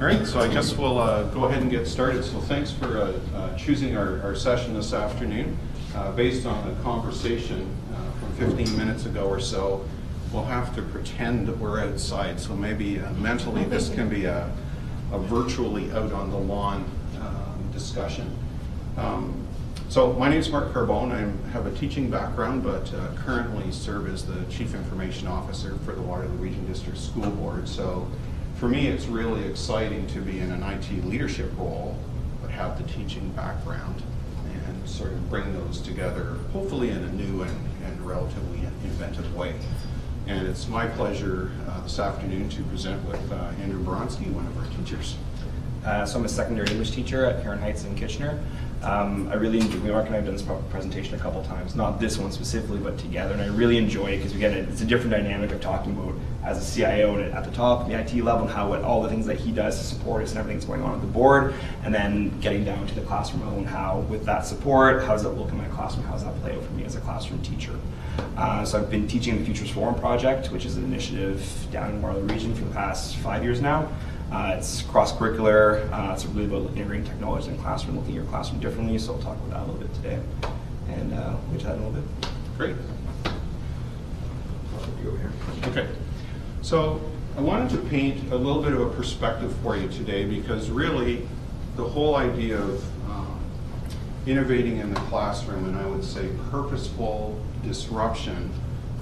All right, so I guess we'll uh, go ahead and get started. So thanks for uh, uh, choosing our, our session this afternoon. Uh, based on a conversation uh, from 15 minutes ago or so, we'll have to pretend that we're outside. So maybe uh, mentally this can be a, a virtually out on the lawn um, discussion. Um, so my name is Mark Carbone. I have a teaching background, but currently serve as the Chief Information Officer for the Waterloo Region District School Board. So for me, it's really exciting to be in an IT leadership role, but have the teaching background and sort of bring those together, hopefully in a new and, and relatively inventive way. And it's my pleasure uh, this afternoon to present with uh, Andrew Bieronski, one of our teachers. Uh, so I'm a secondary English teacher at Huron Heights in Kitchener. Um, I really enjoy, Mark and I have done this presentation a couple times, not this one specifically, but together, and I really enjoy it because we get it, it's a different dynamic of talking about as a CIO and at the top, the IT level, and how it, all the things that he does to support us and everything that's going on at the board, and then getting down to the classroom level and how, with that support, how does it look in my classroom, how does that play out for me as a classroom teacher. Uh, so I've been teaching the Futures Forum project, which is an initiative down in Waterloo Region for the past five years now. Uh, it's cross-curricular. Uh, it's really about integrating technology in the classroom, looking at your classroom differently. So I'll talk about that a little bit today, and uh, we'll get to that in a little bit. Great. Okay. So I wanted to paint a little bit of a perspective for you today because really the whole idea of um, innovating in the classroom and I would say purposeful disruption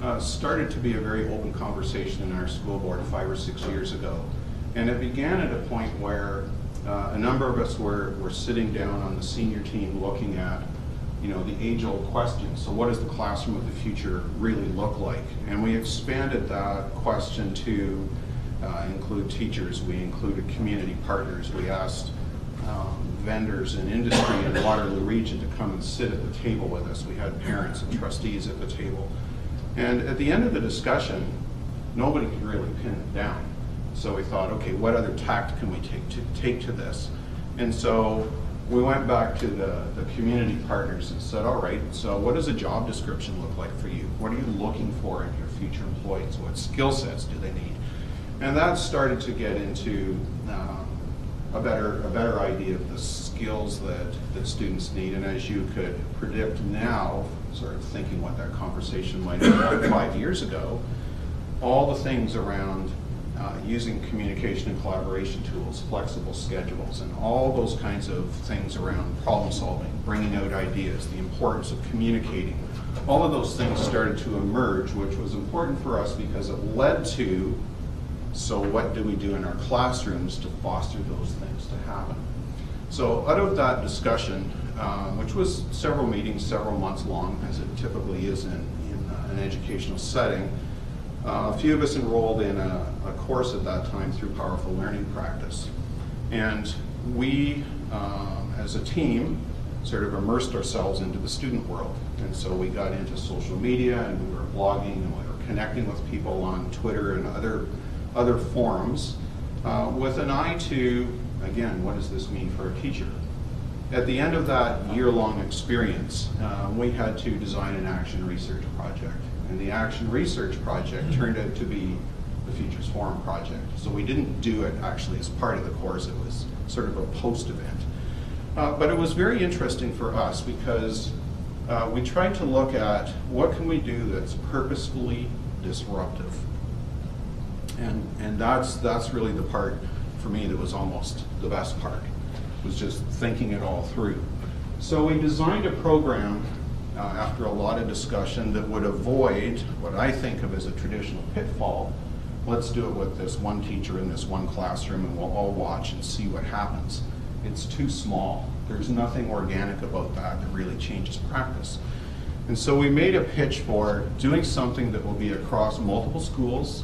uh, started to be a very open conversation in our school board five or six years ago. And it began at a point where uh, a number of us were, were sitting down on the senior team looking at you know, the age-old question. So what does the classroom of the future really look like? And we expanded that question to uh, include teachers. We included community partners. We asked um, vendors and industry in the Waterloo region to come and sit at the table with us. We had parents and trustees at the table. And at the end of the discussion, nobody could really pin it down. So we thought, okay, what other tact can we take to, take to this? And so we went back to the, the community partners and said, all right, so what does a job description look like for you? What are you looking for in your future employees? What skill sets do they need? And that started to get into um, a better a better idea of the skills that, that students need. And as you could predict now, sort of thinking what that conversation might have been five years ago, all the things around uh, using communication and collaboration tools, flexible schedules, and all those kinds of things around problem solving, bringing out ideas, the importance of communicating. All of those things started to emerge, which was important for us because it led to so what do we do in our classrooms to foster those things to happen? So out of that discussion, um, which was several meetings, several months long, as it typically is in, in uh, an educational setting, uh, a few of us enrolled in a, a, course at that time through Powerful Learning Practice. And we, um, as a team, sort of immersed ourselves into the student world. And so we got into social media and we were blogging and we were connecting with people on Twitter and other, other forums uh, with an eye to, again, what does this mean for a teacher? At the end of that year-long experience, uh, we had to design an action research project. And the Action Research Project turned out to be the Futures Forum project. So we didn't do it actually as part of the course, it was sort of a post-event. Uh, but it was very interesting for us because uh, we tried to look at what can we do that's purposefully disruptive. And, and that's, that's really the part for me that was almost the best part, was just thinking it all through. So we designed a program uh, after a lot of discussion that would avoid what I think of as a traditional pitfall. Let's do it with this one teacher in this one classroom and we'll all watch and see what happens. It's too small. There's nothing organic about that that really changes practice. And so we made a pitch for doing something that will be across multiple schools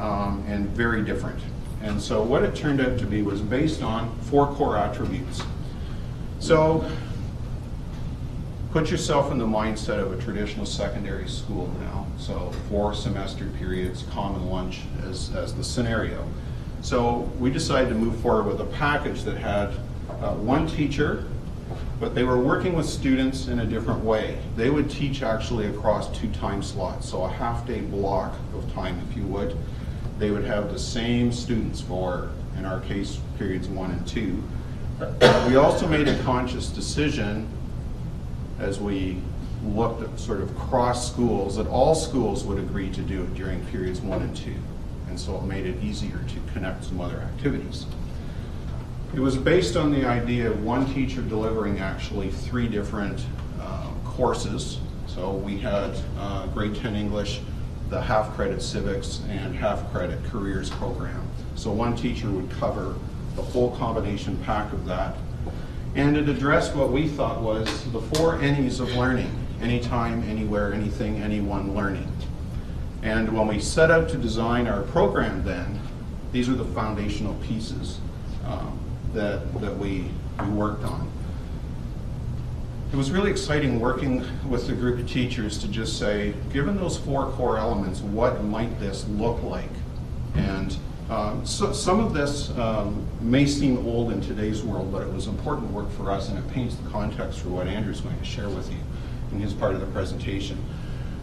um, and very different. And so what it turned out to be was based on four core attributes. So put yourself in the mindset of a traditional secondary school now. So four semester periods, common lunch as, as the scenario. So we decided to move forward with a package that had uh, one teacher, but they were working with students in a different way. They would teach actually across two time slots, so a half day block of time, if you would. They would have the same students for in our case, periods one and two. We also made a conscious decision as we looked at sort of cross schools, that all schools would agree to do it during periods one and two. And so it made it easier to connect some other activities. It was based on the idea of one teacher delivering actually three different uh, courses. So we had uh, grade 10 English, the half credit civics, and half credit careers program. So one teacher would cover the whole combination pack of that. And it addressed what we thought was the four Any's of learning anytime, anywhere, anything, anyone learning. And when we set out to design our program then, these are the foundational pieces um, that, that we, we worked on. It was really exciting working with the group of teachers to just say, given those four core elements, what might this look like? And um, so, some of this um, may seem old in today's world, but it was important work for us, and it paints the context for what Andrew's going to share with you in his part of the presentation.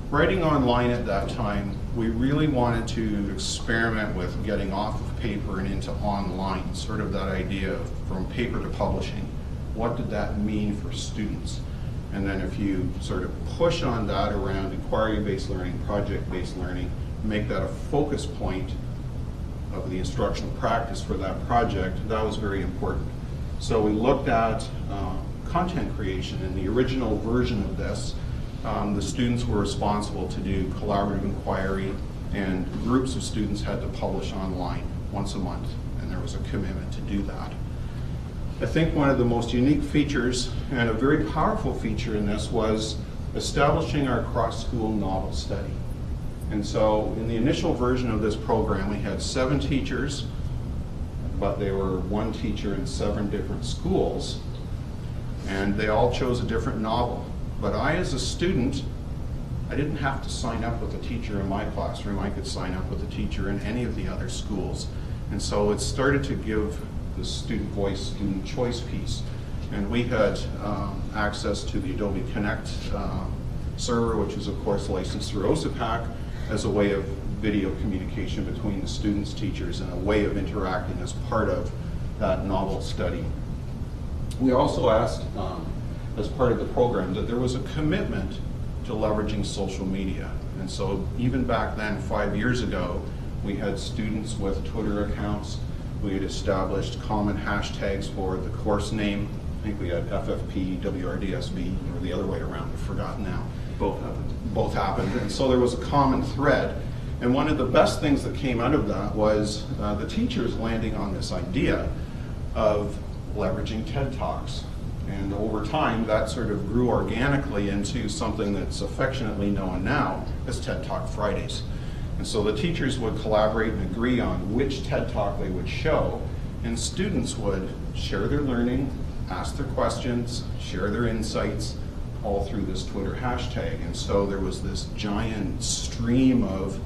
Writing online at that time, we really wanted to experiment with getting off of paper and into online, sort of that idea of from paper to publishing. What did that mean for students? And then if you sort of push on that around inquiry-based learning, project-based learning, make that a focus point of the instructional practice for that project, that was very important. So we looked at uh, content creation. In the original version of this, um, the students were responsible to do collaborative inquiry, and groups of students had to publish online once a month, and there was a commitment to do that. I think one of the most unique features and a very powerful feature in this was establishing our cross-school novel study. And so in the initial version of this program, we had seven teachers, but they were one teacher in seven different schools, and they all chose a different novel. But I, as a student, I didn't have to sign up with a teacher in my classroom. I could sign up with a teacher in any of the other schools. And so it started to give the student voice, student choice piece. And we had um, access to the Adobe Connect uh, server, which is of course licensed through OSAPAC, as a way of video communication between the students, teachers, and a way of interacting as part of that novel study. We also asked, um, as part of the program, that there was a commitment to leveraging social media. And so even back then, five years ago, we had students with Twitter accounts. We had established common hashtags for the course name. I think we had FFP, WRDSB, or the other way around, I've forgotten now. Both happened. Both happened, and so there was a common thread. And one of the best things that came out of that was uh, the teachers landing on this idea of leveraging TED Talks. And over time, that sort of grew organically into something that's affectionately known now as TED Talk Fridays. And so the teachers would collaborate and agree on which TED Talk they would show, and students would share their learning, ask their questions, share their insights, all through this Twitter hashtag. And so there was this giant stream of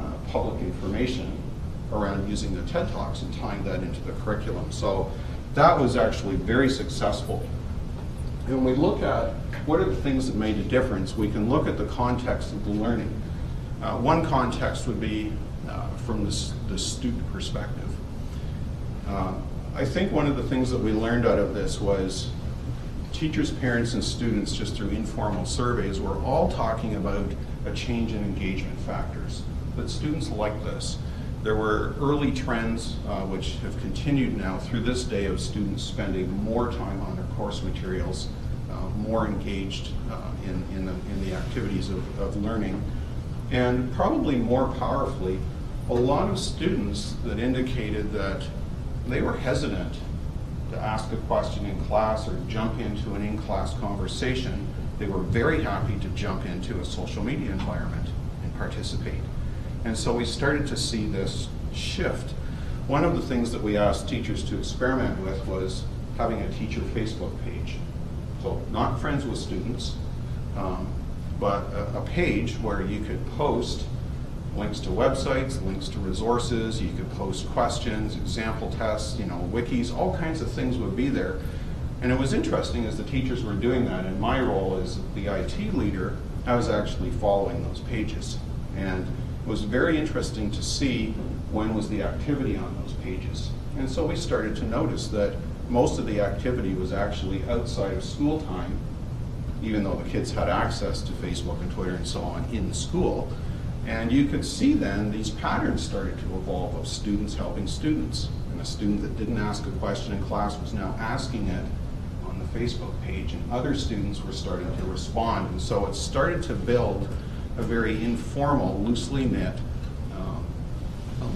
uh, public information around using the TED Talks and tying that into the curriculum. So that was actually very successful. And when we look at what are the things that made a difference, we can look at the context of the learning. Uh, one context would be uh, from the, the, student perspective. Uh, I think one of the things that we learned out of this was teachers, parents, and students, just through informal surveys, were all talking about a change in engagement factors. That students like this. There were early trends uh, which have continued now through this day of students spending more time on their course materials, uh, more engaged uh, in, in the, in, the, activities of, of learning, and probably more powerfully, a lot of students that indicated that they were hesitant to ask a question in class or jump into an in-class conversation. They were very happy to jump into a social media environment and participate. And so we started to see this shift. One of the things that we asked teachers to experiment with was having a teacher Facebook page. So not friends with students, um, but a, a page where you could post links to websites, links to resources, you could post questions, example tests, you know, wikis, all kinds of things would be there. And it was interesting as the teachers were doing that, in my role as the IT leader, I was actually following those pages. And it was very interesting to see when was the activity on those pages. And so we started to notice that most of the activity was actually outside of school time, even though the kids had access to Facebook and Twitter and so on in the school. And you could see then these patterns started to evolve of students helping students. And a student that didn't ask a question in class was now asking it on the Facebook page, and other students were starting to respond. And so it started to build a very informal, loosely knit um,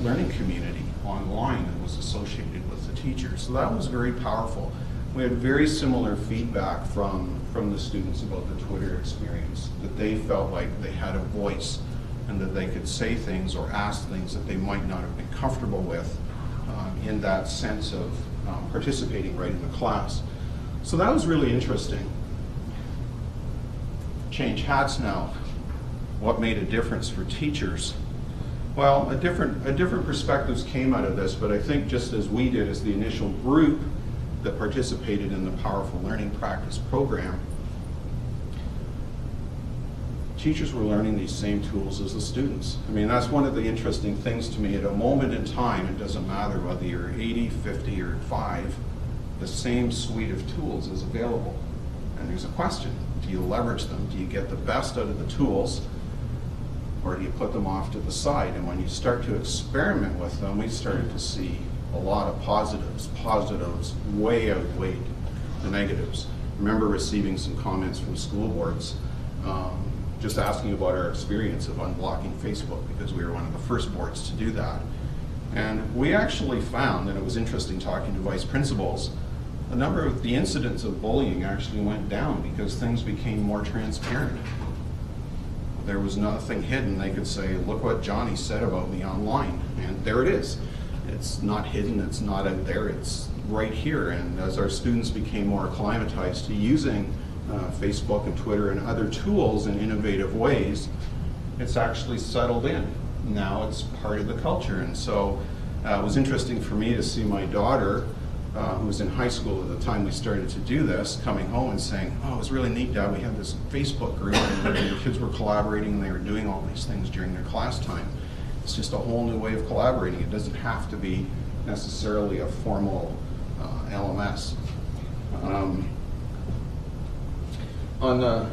learning community online that was associated with the teachers. So that was very powerful. We had very similar feedback from, from the students about the Twitter experience, that they felt like they had a voice and that they could say things or ask things that they might not have been comfortable with um, in that sense of um, participating right in the class. So that was really interesting. Change hats now. What made a difference for teachers? Well, a different, a different perspectives came out of this, but I think just as we did as the initial group that participated in the Powerful Learning Practice program, teachers were learning these same tools as the students. I mean, that's one of the interesting things to me. At a moment in time, it doesn't matter whether you're 80, 50, or 5, the same suite of tools is available. And there's a question, do you leverage them? Do you get the best out of the tools? Or do you put them off to the side? And when you start to experiment with them, we started to see a lot of positives. Positives way outweighed the negatives. I remember receiving some comments from school boards um, just asking about our experience of unblocking Facebook because we were one of the first boards to do that. And we actually found, and it was interesting talking to vice principals, a number of the incidents of bullying actually went down because things became more transparent. There was nothing hidden. They could say, look what Johnny said about me online. And there it is. It's not hidden, it's not out there, it's right here. And as our students became more acclimatized to using uh, Facebook and Twitter and other tools in innovative ways, it's actually settled in. Now it's part of the culture. And so uh, it was interesting for me to see my daughter, uh, who was in high school at the time we started to do this, coming home and saying, oh, it was really neat, Dad, we had this Facebook group and the kids were collaborating and they were doing all these things during their class time. It's just a whole new way of collaborating. It doesn't have to be necessarily a formal uh, LMS. Um, on the,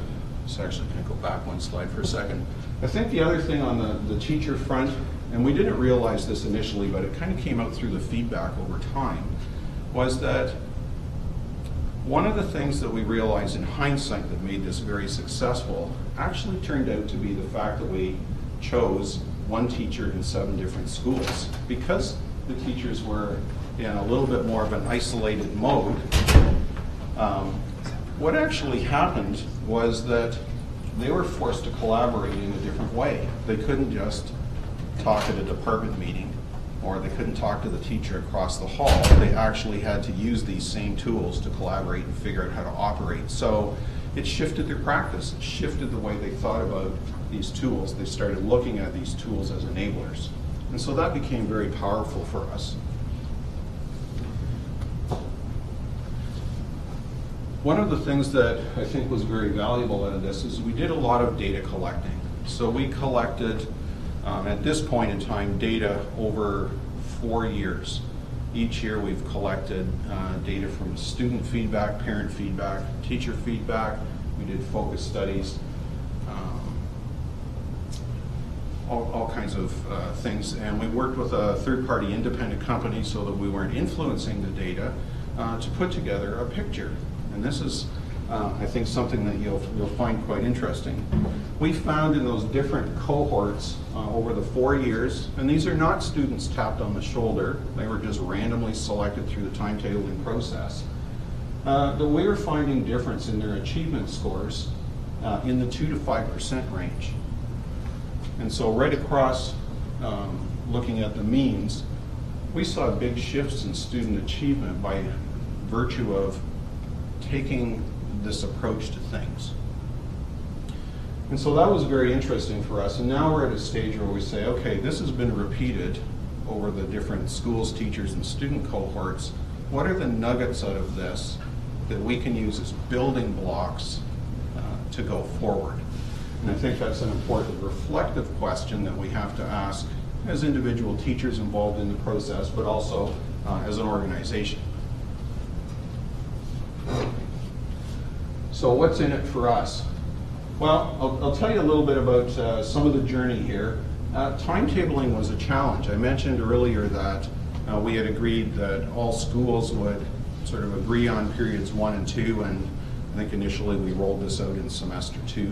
so actually, can I go back one slide for a second? I think the other thing on the, the teacher front, and we didn't realize this initially, but it kind of came out through the feedback over time, was that one of the things that we realized in hindsight that made this very successful actually turned out to be the fact that we chose one teacher in seven different schools. Because the teachers were in a little bit more of an isolated mode, um, what actually happened was that they were forced to collaborate in a different way. They couldn't just talk at a department meeting or they couldn't talk to the teacher across the hall. They actually had to use these same tools to collaborate and figure out how to operate. So it shifted their practice. It shifted the way they thought about these tools. They started looking at these tools as enablers. And so that became very powerful for us. One of the things that I think was very valuable out of this is we did a lot of data collecting. So we collected, um, at this point in time, data over four years. Each year we've collected uh, data from student feedback, parent feedback, teacher feedback. We did focus studies, um, all, all kinds of uh, things. And we worked with a third-party independent company so that we weren't influencing the data uh, to put together a picture. And this is, uh, I think, something that you'll, you'll find quite interesting. We found in those different cohorts uh, over the four years, and these are not students tapped on the shoulder, they were just randomly selected through the timetabling process, uh, that we were finding difference in their achievement scores uh, in the 2 to 5% range. And so right across, um, looking at the means, we saw big shifts in student achievement by virtue of taking this approach to things. And so that was very interesting for us. And now we're at a stage where we say, okay, this has been repeated over the different schools, teachers, and student cohorts. What are the nuggets out of this that we can use as building blocks uh, to go forward? And I think that's an important reflective question that we have to ask as individual teachers involved in the process, but also uh, as an organization. So what's in it for us? Well, I'll, I'll tell you a little bit about uh, some of the journey here. Uh, timetabling was a challenge. I mentioned earlier that uh, we had agreed that all schools would sort of agree on periods one and two, and I think initially we rolled this out in semester two.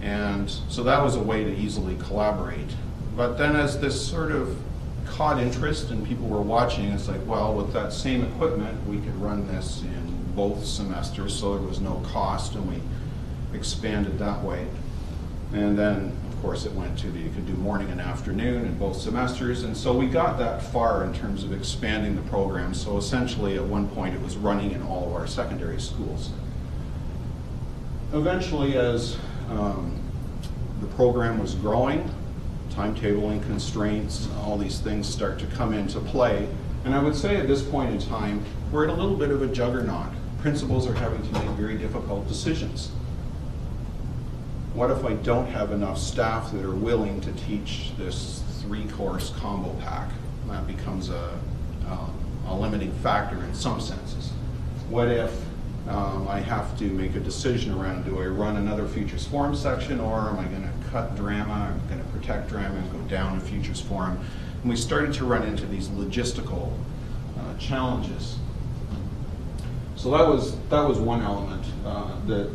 And so that was a way to easily collaborate. But then as this sort of caught interest and people were watching, it's like, well, with that same equipment, we could run this in both semesters, so there was no cost, and we expanded that way. And then, of course, it went to the, you could do morning and afternoon in both semesters, and so we got that far in terms of expanding the program. So essentially, at one point, it was running in all of our secondary schools. Eventually, as um, the program was growing, timetabling constraints, all these things start to come into play. And I would say at this point in time, we're at a little bit of a juggernaut. Principals are having to make very difficult decisions. What if I don't have enough staff that are willing to teach this three-course combo pack? That becomes a, um, a limiting factor in some senses. What if um, I have to make a decision around, do I run another Futures Forum section, or am I gonna cut drama, I'm gonna protect drama and go down a Futures Forum? And we started to run into these logistical uh, challenges. So that was, that was one element, uh, that,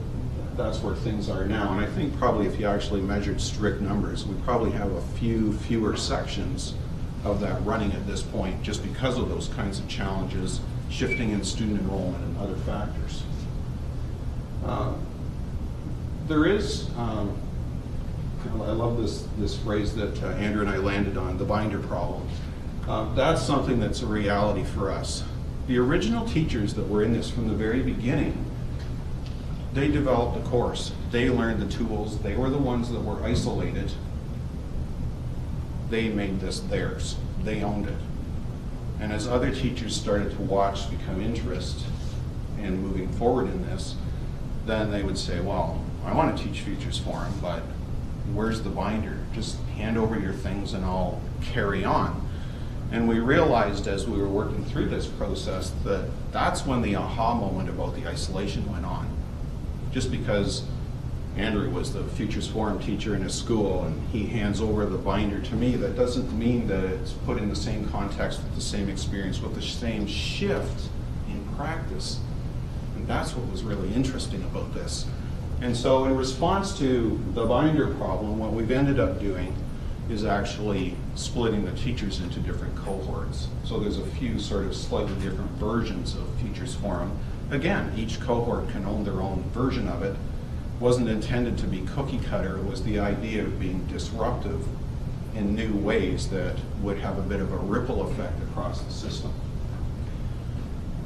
that's where things are now. And I think probably if you actually measured strict numbers, we probably have a few fewer sections of that running at this point, just because of those kinds of challenges, shifting in student enrollment and other factors. Uh, There is, um, I love this, this phrase that uh, Andrew and I landed on, the binder problem. Uh, That's something that's a reality for us. The original teachers that were in this from the very beginning, they developed a course. They learned the tools. They were the ones that were isolated. They made this theirs. They owned it. And as other teachers started to watch, become interest in moving forward in this, then they would say, well, I want to teach Futures Forum, but where's the binder? Just hand over your things and I'll carry on. And we realized as we were working through this process that that's when the aha moment about the isolation went on. Just because Andrew was the Futures Forum teacher in his school and he hands over the binder to me, that doesn't mean that it's put in the same context with the same experience, with the same shift in practice. And that's what was really interesting about this. And so in response to the binder problem, what we've ended up doing is actually splitting the teachers into different cohorts. So there's a few sort of slightly different versions of Futures Forum. Again, each cohort can own their own version of it. Wasn't intended to be cookie cutter, it was the idea of being disruptive in new ways that would have a bit of a ripple effect across the system.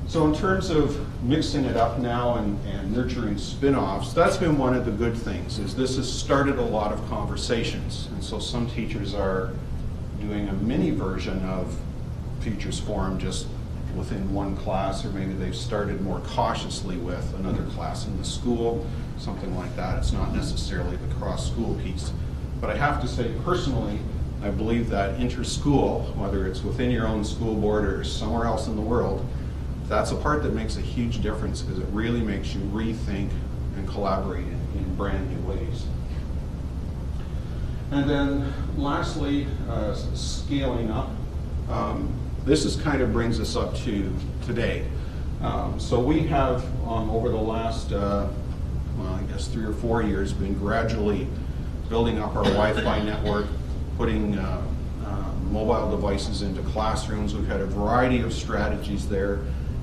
So in terms of mixing it up now and, and nurturing spin-offs, that's been one of the good things, is this has started a lot of conversations. And so some teachers are doing a mini version of Futures Forum just within one class, or maybe they've started more cautiously with another class in the school, something like that. It's not necessarily the cross-school piece. But I have to say personally, I believe that inter-school, whether it's within your own school board or somewhere else in the world, that's a part that makes a huge difference because it really makes you rethink and collaborate in, in brand new ways. And then lastly, uh, scaling up. Um, this is kind of brings us up to today. Um, so we have, um, over the last, uh, well, I guess three or four years, been gradually building up our Wi-Fi network, putting uh, uh, mobile devices into classrooms. We've had a variety of strategies there.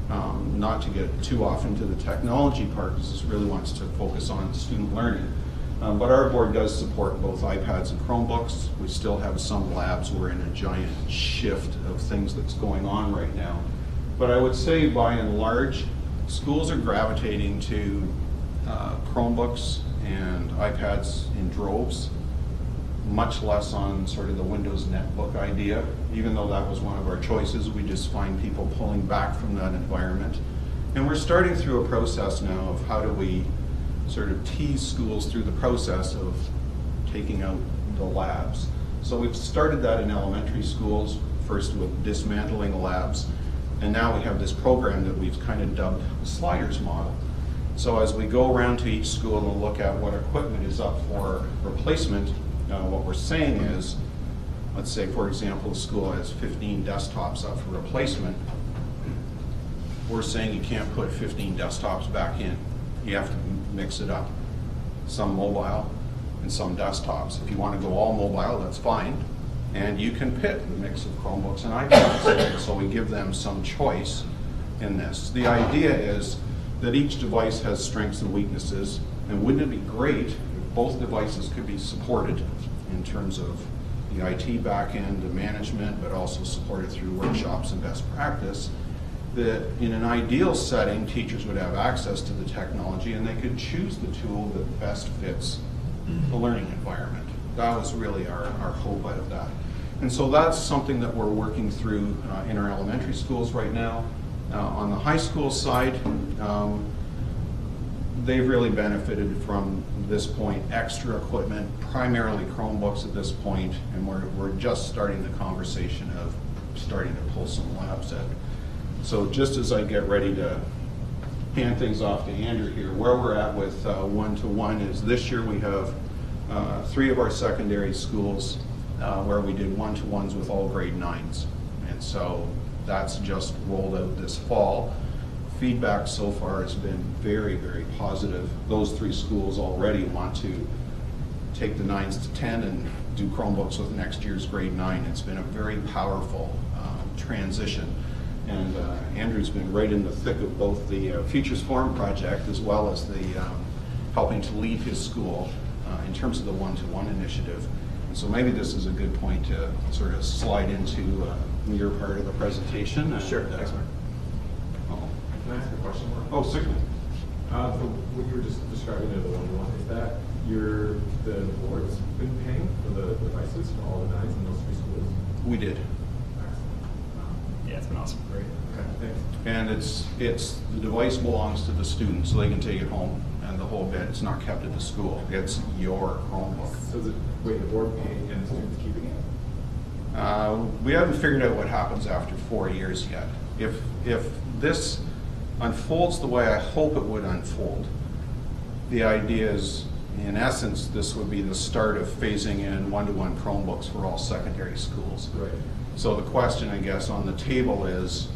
Um, not to get too off into the technology part, because this really wants to focus on student learning. Um, but our board does support both iPads and Chromebooks. We still have some labs. We're in a giant shift of things that's going on right now. But I would say by and large, schools are gravitating to uh, Chromebooks and iPads in droves, much less on sort of the Windows netbook idea. Even though that was one of our choices, we just find people pulling back from that environment. And we're starting through a process now of how do we sort of tease schools through the process of taking out the labs. So we've started that in elementary schools, first with dismantling labs, and now we have this program that we've kind of dubbed the sliders model. So as we go around to each school and look at what equipment is up for replacement, what we're saying is, let's say, for example, the school has 15 desktops up for replacement, we're saying you can't put 15 desktops back in. You have to mix it up. Some mobile and some desktops. If you want to go all mobile, that's fine. And you can pick the mix of Chromebooks and iPads. So we give them some choice in this. The idea is that each device has strengths and weaknesses. And wouldn't it be great both devices could be supported in terms of the IT backend, the management, but also supported through workshops and best practice? that in an ideal setting, teachers would have access to the technology and they could choose the tool that best fits the learning environment. That was really our, our hope out of that. And so that's something that we're working through uh, in our elementary schools right now. Uh, on the high school side, um, they've really benefited from this point extra equipment, primarily Chromebooks at this point, and we're, we're just starting the conversation of starting to pull some labs out. So just as I get ready to hand things off to Andrew here, where we're at with uh, one-to-one is this year we have uh, three of our secondary schools uh, where we did one-to-ones with all grade nines. And so that's just rolled out this fall. Feedback so far has been very, very positive. Those three schools already want to take the nines to 10 and do Chromebooks with next year's grade nine. It's been a very powerful um, transition. And uh, Andrew's been right in the thick of both the uh, Futures Forum project as well as the um, helping to lead his school uh, in terms of the one-to-one initiative. And so maybe this is a good point to sort of slide into uh, your part of the presentation. Sure, uh, thanks, Mark. oh. Can I ask a question, Mark? Oh, certainly. Uh, so what you were just describing there, the one-to-one, is that your, the board's been paying for the devices for all the nines in those three schools? We did. Excellent. Yeah, it's been awesome. Great, okay, thanks. And it's, it's, the device belongs to the student, so they can take it home and the whole bit. It's not kept at the school. It's your Chromebook. So is it, wait, the board paying and the students keeping it? Uh, We haven't figured out what happens after four years yet. If, if this unfolds the way I hope it would unfold, the idea is, in essence, this would be the start of phasing in one-to-one Chromebooks for all secondary schools. Right. So the question, I guess, on the table is,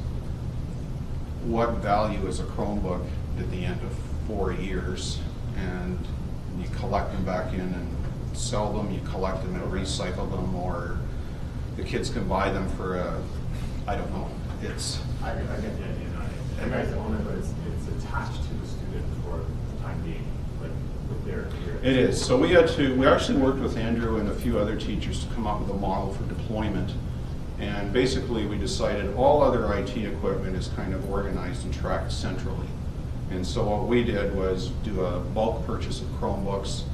what value is a Chromebook at the end of four years? And you collect them back in and sell them, you collect them and recycle them, or the kids can buy them for a, I don't know, it's, I, I get the idea, it's, it's attached to the student for the time being, with their. their- It is. So we had to, we actually worked with Andrew and a few other teachers to come up with a model for deployment. And basically, we decided all other IT equipment is kind of organized and tracked centrally. And so what we did was do a bulk purchase of Chromebooks.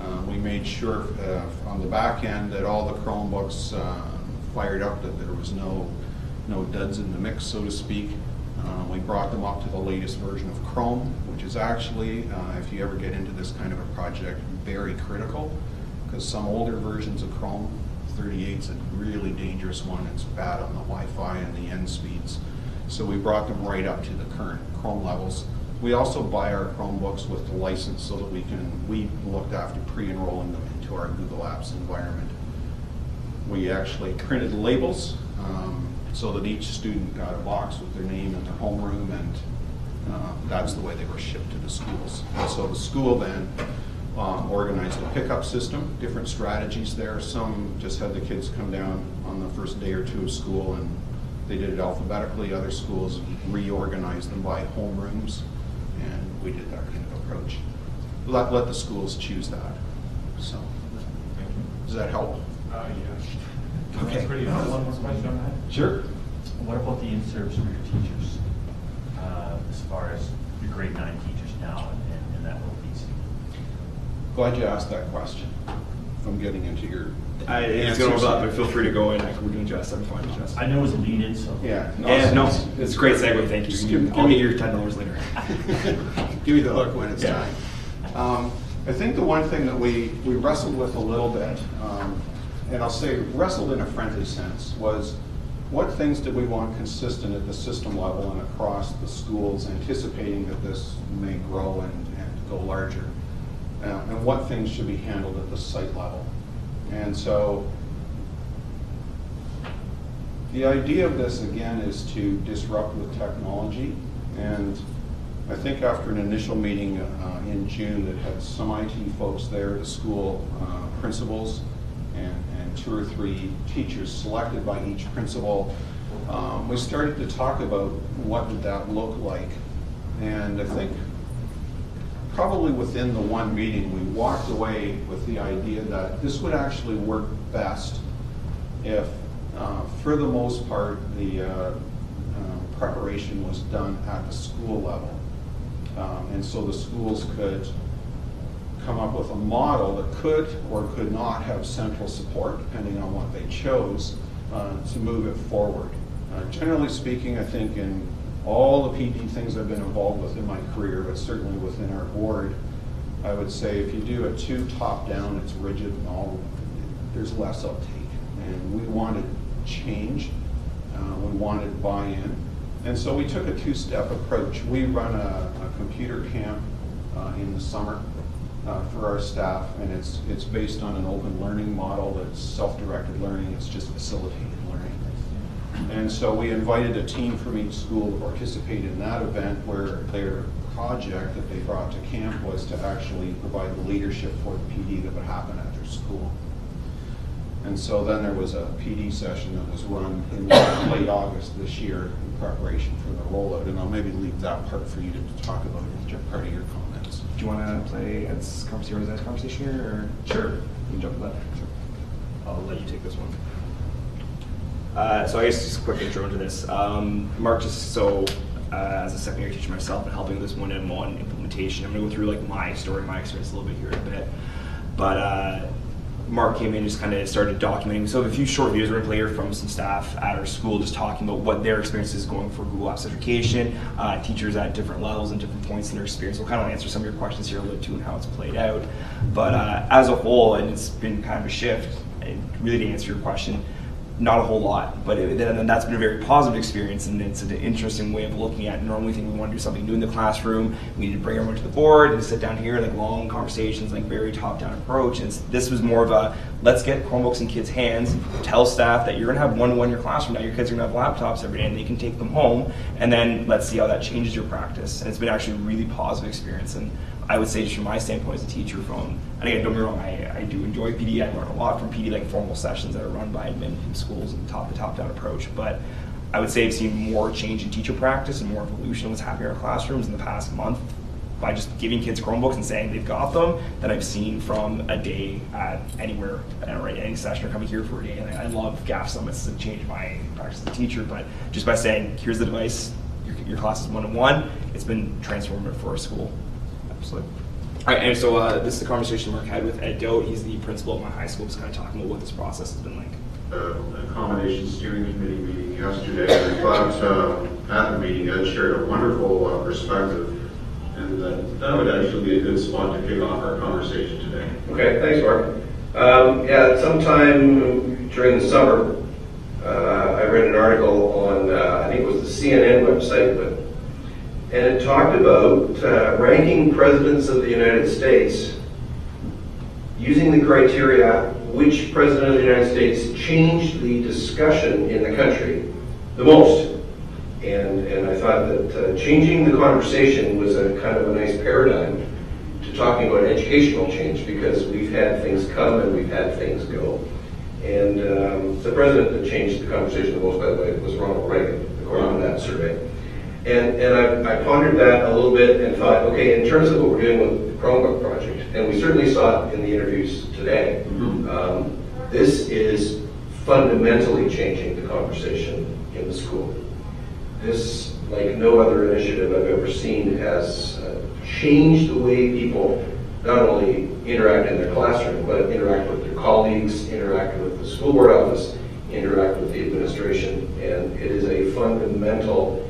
Uh, We made sure uh, on the back end that all the Chromebooks uh, fired up, that there was no, no duds in the mix, so to speak. Uh, We brought them up to the latest version of Chrome, which is actually, uh, if you ever get into this kind of a project, very critical, because some older versions of Chrome, 38 is a really dangerous one, it's bad on the Wi-Fi and the end speeds. So we brought them right up to the current Chrome levels. We also buy our Chromebooks with the license so that we can, we looked after pre-enrolling them into our Google Apps environment. We actually printed labels um, so that each student got a box with their name and their homeroom, and uh, that's the way they were shipped to the schools. And so the school then um, organized a pickup system, different strategies there. Some just had the kids come down on the first day or two of school and they did it alphabetically. Other schools reorganized them by homerooms, and we did that kind of approach. Let, let the schools choose that. So, does that help? Uh, yeah. Okay. That's pretty Uh. One more question on that. Sure. What about the in-service for your teachers? Uh, As far as your grade nine teachers now and, and that little piece? Glad you asked that question. If I'm getting into your. I, it's gonna overlap, but feel free to go in. I can, we can adjust. I'm fine with adjust. I know it was a lead-in, so. Yeah. Yeah, no, it's a great segue. Thank you. Just Give, give- give me your ten dollars later. Give me the hook when it's Yeah. time. Um, I think the one thing that we, we wrestled with a little bit, um, and I'll say wrestled in a friendly sense, was what things did we want consistent at the system level and across the schools, anticipating that this may grow and, and go larger? Uh, and what things should be handled at the site level? And so the idea of this, again, is to disrupt with technology. And I think after an initial meeting uh, in June that had some IT folks there, the school uh, principals, and two or three teachers selected by each principal, um, we started to talk about what would that look like. And I think probably within the one meeting, we walked away with the idea that this would actually work best if, uh, for the most part, the uh, um, preparation was done at the school level. Um, And so the schools could come up with a model that could or could not have central support, depending on what they chose, uh, to move it forward. Uh, Generally speaking, I think in all the PD things I've been involved with in my career, but certainly within our board, I would say if you do a two top-down, it's rigid and all, there's less uptake. And we wanted change, uh, we wanted buy-in. And so we took a two-step approach. We run a, a computer camp uh, in the summer uh, for our staff, and it's, it's based on an open learning model that's self-directed learning, it's just facilitated learning. And so we invited a team from each school to participate in that event where their project that they brought to camp was to actually provide the leadership for the PD that would happen at their school. And so then there was a PD session that was run in late August this year in preparation for the rollout. And I'll maybe leave that part for you to talk about as part of your comments. Do you want to play Ed's conversation, or Ed's conversation here, or? Sure. You can jump to that. I'll let you take this one. Uh, so I guess just a quick intro into this. Um, Mark, just so uh, as a secondary teacher myself and helping with this one in one implementation, I'm gonna go through like my story, my experience a little bit here in a bit. But uh, Mark came in and just kind of started documenting. So a few short videos we're gonna play here from some staff at our school, just talking about what their experience is going for Google Apps education, uh, teachers at different levels and different points in their experience. We'll kind of answer some of your questions here a little too and how it's played out. But uh, as a whole, and it's been kind of a shift, and really to answer your question, not a whole lot, but it, then that's been a very positive experience, and it's an interesting way of looking at. Normally, think we want to do something new in the classroom. We need to bring everyone to the board and sit down here, like long conversations, like very top-down approach. And this was more of a let's get Chromebooks in kids' hands. Tell staff that you're going to have one-to-one in your classroom. Now your kids are going to have laptops every day, and they can take them home. And then let's see how that changes your practice. And it's been actually a really positive experience. And I would say, just from my standpoint as a teacher, from and again, don't get me wrong, I, I do enjoy PD. I learn a lot from PD, like formal sessions that are run by admin from schools and top to top down approach. But I would say I've seen more change in teacher practice and more evolution in what's happening in our classrooms in the past month by just giving kids Chromebooks and saying they've got them than I've seen from a day at anywhere, uh, right, any session or coming here for a day. And I, I love GAFE summits to change my practice as a teacher, but just by saying, here's the device, your, your class is one-on-one, it's been transformative for our school. Absolutely. All right, and so uh, this is the conversation Mark had with Ed Doe. He's the principal of my high school, just kind of talking about what this process has been like. uh, accommodation steering committee meeting yesterday. I thought uh, at the meeting, Ed shared a wonderful uh, perspective, and that that would actually be a good spot to kick off our conversation today. Okay, thanks, Mark. Um, yeah, sometime during the summer, uh, I read an article on, uh, I think it was the CNN website, but, and it talked about uh, ranking presidents of the United States using the criteria which president of the United States changed the discussion in the country the most. And, and I thought that uh, changing the conversation was a kind of a nice paradigm to talking about educational change because we've had things come and we've had things go. And um, the president that changed the conversation the most, by the way, was Ronald Reagan, according to that survey. And, and I, I pondered that a little bit and thought, okay, in terms of what we're doing with the Chromebook project, and we certainly saw it in the interviews today, um, this is fundamentally changing the conversation in the school. This, like no other initiative I've ever seen, has uh, changed the way people not only interact in their classroom, but interact with their colleagues, interact with the school board office, interact with the administration, and it is a fundamental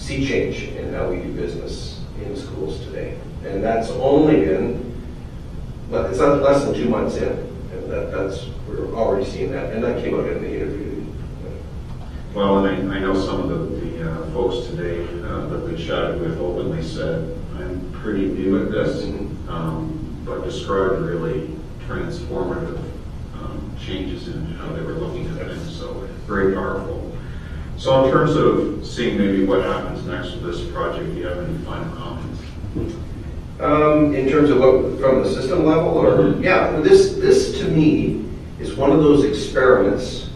sea change in how we do business in schools today. And that's only been but it's not less than two months in, and that, that's, we're already seeing that, and that came out in the interview. Well, and I, I know some of the, the uh, folks today uh, that we chatted with openly said, I'm pretty new at this, Mhm. um, but described really transformative um, changes in how they were looking at things, so very powerful. So in terms of seeing maybe what happens next with this project, do you have any final comments? Um, in terms of what, from the system level, or, yeah, this, this to me is one of those experiments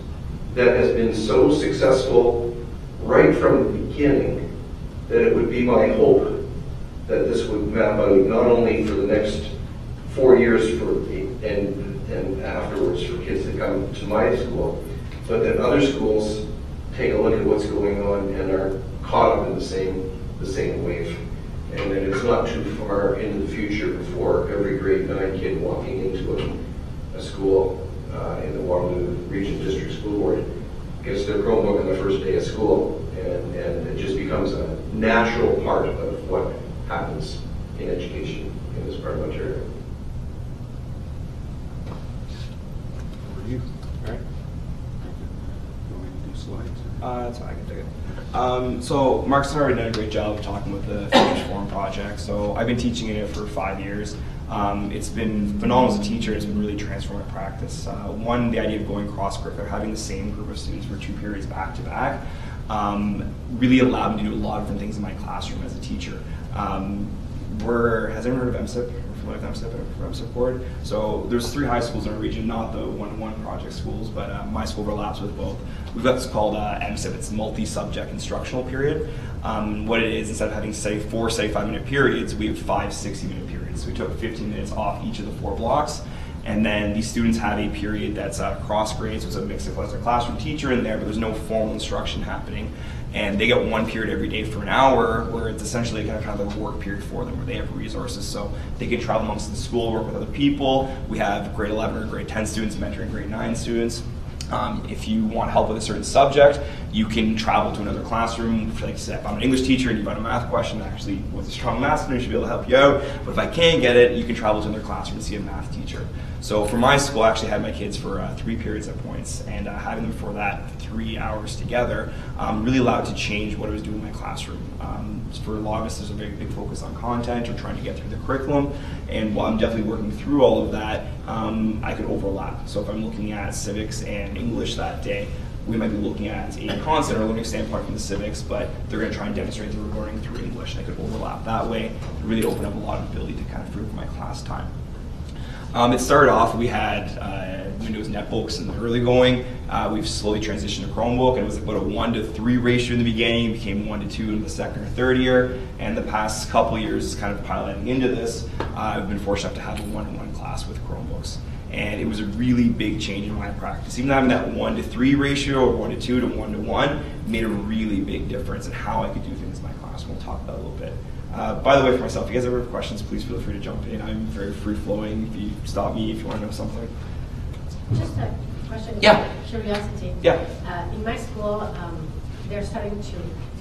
that has been so successful right from the beginning that it would be my hope that this would map out not only for the next four years for, and, and afterwards for kids that come to my school, but that other schools take a look at what's going on and are caught up in the same, the same wave. And that it's not too far into the future before every grade nine kid walking into a, a school uh, in the Waterloo Region District School Board gets their Chromebook on the first day of school. And, and it just becomes a natural part of what happens in education in this part of Ontario. Over to you. All right. You want me to do slides? Uh, that's fine, I can take it. Um, so Mark's already done a great job of talking with the Futures Forum project. So I've been teaching in it for five years. Um, it's been phenomenal as a teacher. It's been really transformative practice. Uh, one, the idea of going cross curricular, having the same group of students for two periods back to back, um, really allowed me to do a lot of different things in my classroom as a teacher. Um, we're, has anyone heard of MSIP? Familiar with MSIP or MSIP board? So there's three high schools in our region, not the one-to-one project schools, but uh, my school overlaps with both. We've got this called uh, MSIP. It's multi-subject instructional period. Um, what it is, instead of having say four say five-minute periods, we have five 60-minute periods. So we took 15 minutes off each of the four blocks. And then these students have a period that's uh, cross grades, so it's a mix of a classroom teacher in there, but there's no formal instruction happening. And they get one period every day for an hour, where it's essentially kind of, kind of a work period for them, where they have resources. So they can travel amongst the school, work with other people. We have grade 11 or grade 10 students mentoring grade 9 students. Um, if you want help with a certain subject, you can travel to another classroom. Like, say, if I'm an English teacher and you've got a math question, actually, with a strong math student, should be able to help you out. But if I can't get it, you can travel to another classroom and see a math teacher. So for my school, I actually had my kids for uh, three periods at points, and uh, having them for that three hours together um, really allowed to change what I was doing in my classroom. Um, for a lot of us, there's a very big focus on content or trying to get through the curriculum, and while I'm definitely working through all of that, um, I could overlap. So if I'm looking at civics and English that day, we might be looking at a concept or learning standpoint from the civics, but they're going to try and demonstrate that we're learning through English. and I could overlap that way, and really open up a lot of ability to kind of free my class time. Um, it started off, we had uh, Windows netbooks in the early going. Uh, we've slowly transitioned to Chromebook, and it was about a one to three ratio in the beginning, became one to two in the second or third year, and the past couple years is kind of piloting into this. Uh, I've been fortunate enough to have a one-on-one class with Chromebooks. And it was a really big change in my practice. Even having that one to three ratio or one to two to one to one made a really big difference in how I could do things in my class. We'll talk about a little bit. Uh, by the way, for myself, if you guys ever have questions, please feel free to jump in. I'm very free flowing. If you stop me if you want to know something. Just a question. Yeah. Curiosity. Yeah. Uh, in my school, um, they're starting to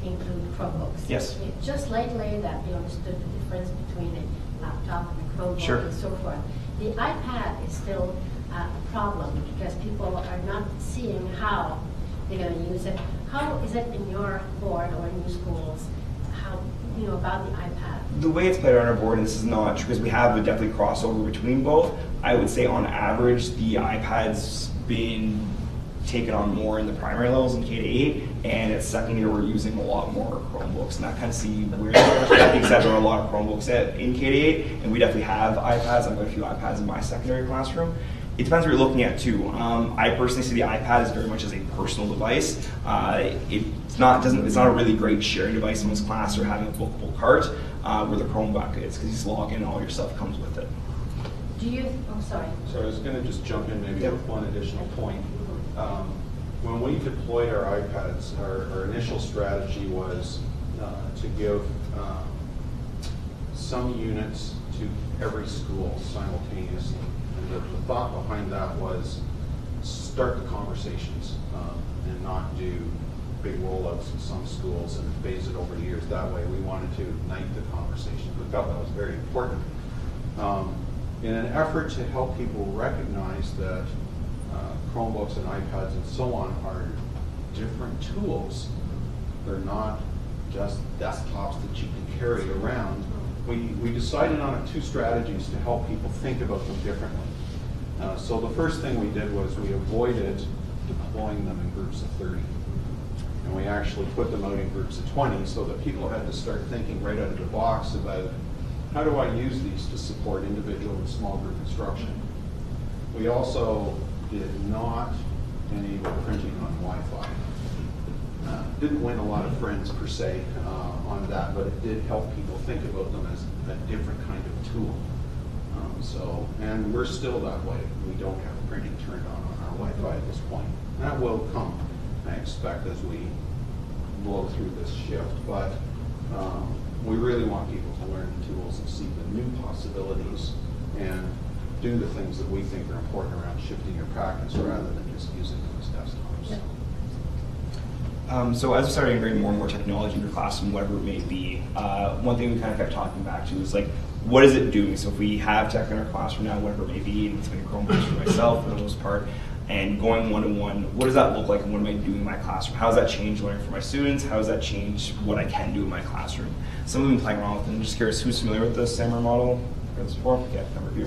include Chromebooks. Yes. It- Just lately that we understood the difference between a laptop and a Chromebook Sure. and so forth. The iPad is still uh, a problem because people are not seeing how they're going to use it. How is it in your board or in your schools? How, you know, about the iPad? The way it's played on our board, and this is not true because we have a definitely crossover between both. I would say on average, the iPad's been taken on more in the primary levels in K to eight, and at second year we're using a lot more Chromebooks, and that kind of see where I that there are a lot of Chromebooks at, in K to eight, and we definitely have iPads. I've got a few iPads in my secondary classroom. It depends what you're looking at too. Um, I personally see the iPad as very much as a personal device. Uh, it's not doesn't it's not a really great sharing device in most class or having a bookable cart uh, where the Chromebook is because you just log in and all your stuff comes with it. Do you, oh, sorry. So I was going to just jump in maybe Yeah. with one additional point. Um, When we deployed our iPads, our, our initial strategy was uh, to give um, some units to every school simultaneously. The, the thought behind that was start the conversations um, and not do big rollouts in some schools and phase it over the years. That way, we wanted to ignite the conversation. We felt that was very important. Um, in an effort to help people recognize that uh, Chromebooks and iPads and so on are different tools. They're not just desktops that you can carry around. We, we decided on two strategies to help people think about them differently. Uh, so the first thing we did was we avoided deploying them in groups of 30. And we actually put them out in groups of 20 so that people had to start thinking right out of the box about how do I use these to support individual and small group instruction. We also did not enable printing on Wi-Fi. Uh, Didn't win a lot of friends per se uh, on that, but it did help people think about them as a different kind of tool. So, and we're still that way. We don't have printing turned on on our Wi-Fi at this point. That will come, I expect, as we blow through this shift. But um, we really want people to learn the tools and see the new possibilities and do the things that we think are important around shifting your practice rather than just using them as desktops. Um, so as we started integrating more and more technology into your classroom, whatever it may be, uh, one thing we kind of kept talking back to is like, what is it doing? So if we have tech in our classroom now, whatever it may be, and it's been a Chromebooks for myself for the most part, and going one-to-one, what does that look like and what am I doing in my classroom? How does that change learning for my students? How does that change what I can do in my classroom? So of them playing around with it. I'm just curious, who's familiar with the SAMR model? This before? Yeah, number of you.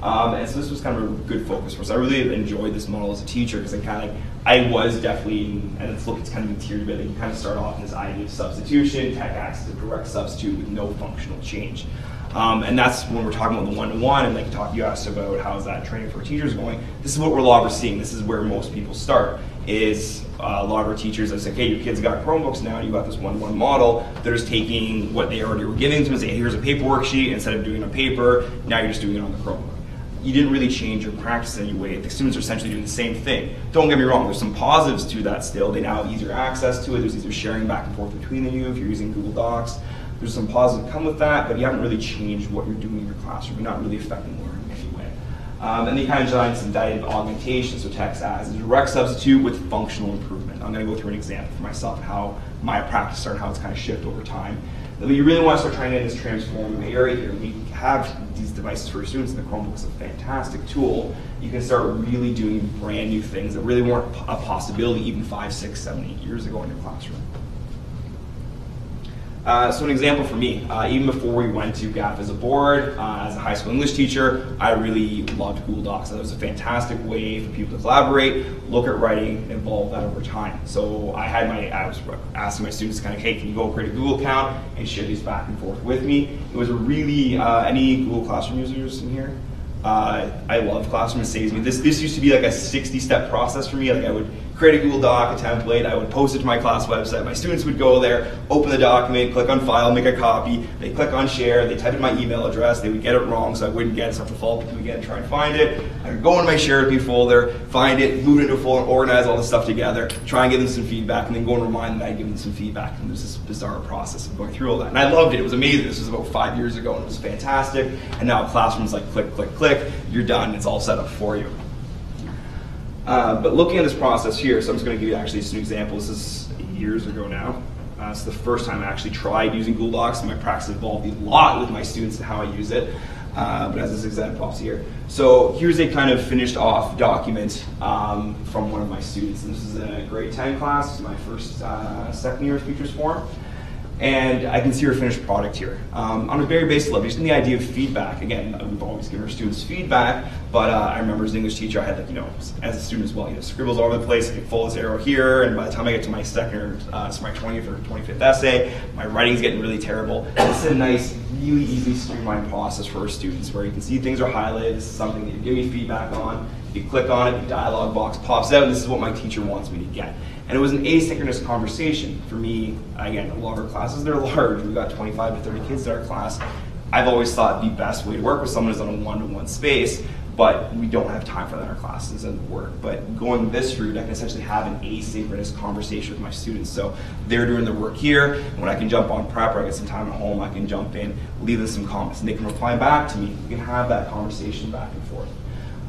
Um, and so this was kind of a good focus for us. I really enjoyed this model as a teacher because I kind of, I was definitely, and it's look, it's kind of been tiered bit. You kind of start off in this idea of substitution, tech acts as a direct substitute with no functional change. Um, and that's when we're talking about the one-to-one, and like talk, you asked about how's that training for teachers going. This is what we're a lot we're seeing. This is where most people start. Is uh, a lot of our teachers are saying, "Hey, your kids got Chromebooks now. You got this one-to-one model." They're just taking what they already were giving to them and hey, "Here's a paper worksheet. Instead of doing a paper, now you're just doing it on the Chromebook." You didn't really change your practice in any way. The students are essentially doing the same thing. Don't get me wrong. There's some positives to that still. They now have easier access to it. There's easier sharing back and forth between the you if you're using Google Docs. There's some positives that come with that, but you haven't really changed what you're doing in your classroom. You're not really affecting learning in any way. Um, and they kind of some dynamic augmentation, so text as a direct substitute with functional improvement. I'm going to go through an example for myself of how my practice started, how it's kind of shifted over time. But you really want to start trying to this transform the area here. We have these devices for students, and the Chromebook is a fantastic tool. You can start really doing brand new things that really weren't a possibility even five, six, seven, eight years ago in your classroom. Uh, so an example for me, uh, even before we went to GAFE as a board, uh, as a high school English teacher, I really loved Google Docs. It was a fantastic way for people to collaborate, look at writing, and evolve that over time. So I had my, I was asking my students kind of, hey, can you go create a Google account and share these back and forth with me? It was really, uh, any Google Classroom users in here? Uh, I love Classroom. It saves me. This this used to be like a 60 step process for me. Like I would create a Google Doc, a template. I would post it to my class website. My students would go there, open the document, click on File, make a copy. They click on Share. They type in my email address. They would get it wrong, so I wouldn't get it. So I have to follow them again, try and find it. I would go into my Share with folder, find it, move it into a folder, organize all this stuff together, try and give them some feedback, and then go and remind them that I give them some feedback. And there's this bizarre process of going through all that. And I loved it. It was amazing. This was about five years ago, and it was fantastic. And now Classroom's like click, click, click. You're done. It's all set up for you. Uh, but looking at this process here, so I'm just going to give you actually just an example. This is years ago now. Uh, it's the first time I actually tried using Google Docs. And my practice evolved a lot with my students and how I use it. Uh, but as this example here. So here's a kind of finished off document um, from one of my students. And this is a grade 10 class. My first uh, second year of Futures Forum. And I can see her finished product here. Um, on a very basic level, just in the idea of feedback. Again, we've always given our students feedback, but uh, I remember as an English teacher, I had like, you know, as a student as well, you know, scribbles all over the place, I could fold this arrow here, and by the time I get to my second, uh, my 20th or 25th essay, my writing's getting really terrible. This is a nice, really easy, streamlined process for our students where you can see things are highlighted, this is something that you give me feedback on, you click on it, the dialog box pops out, and this is what my teacher wants me to get. And it was an asynchronous conversation. For me, again, a lot of our classes, they're large. We've got 25 to 30 kids in our class. I've always thought the best way to work with someone is on a one-to-one space, but we don't have time for that in our classes and work. But going this route, I can essentially have an asynchronous conversation with my students. So they're doing their work here, and when I can jump on prep or I get some time at home, I can jump in, leave them some comments, and they can reply back to me. We can have that conversation back and forth.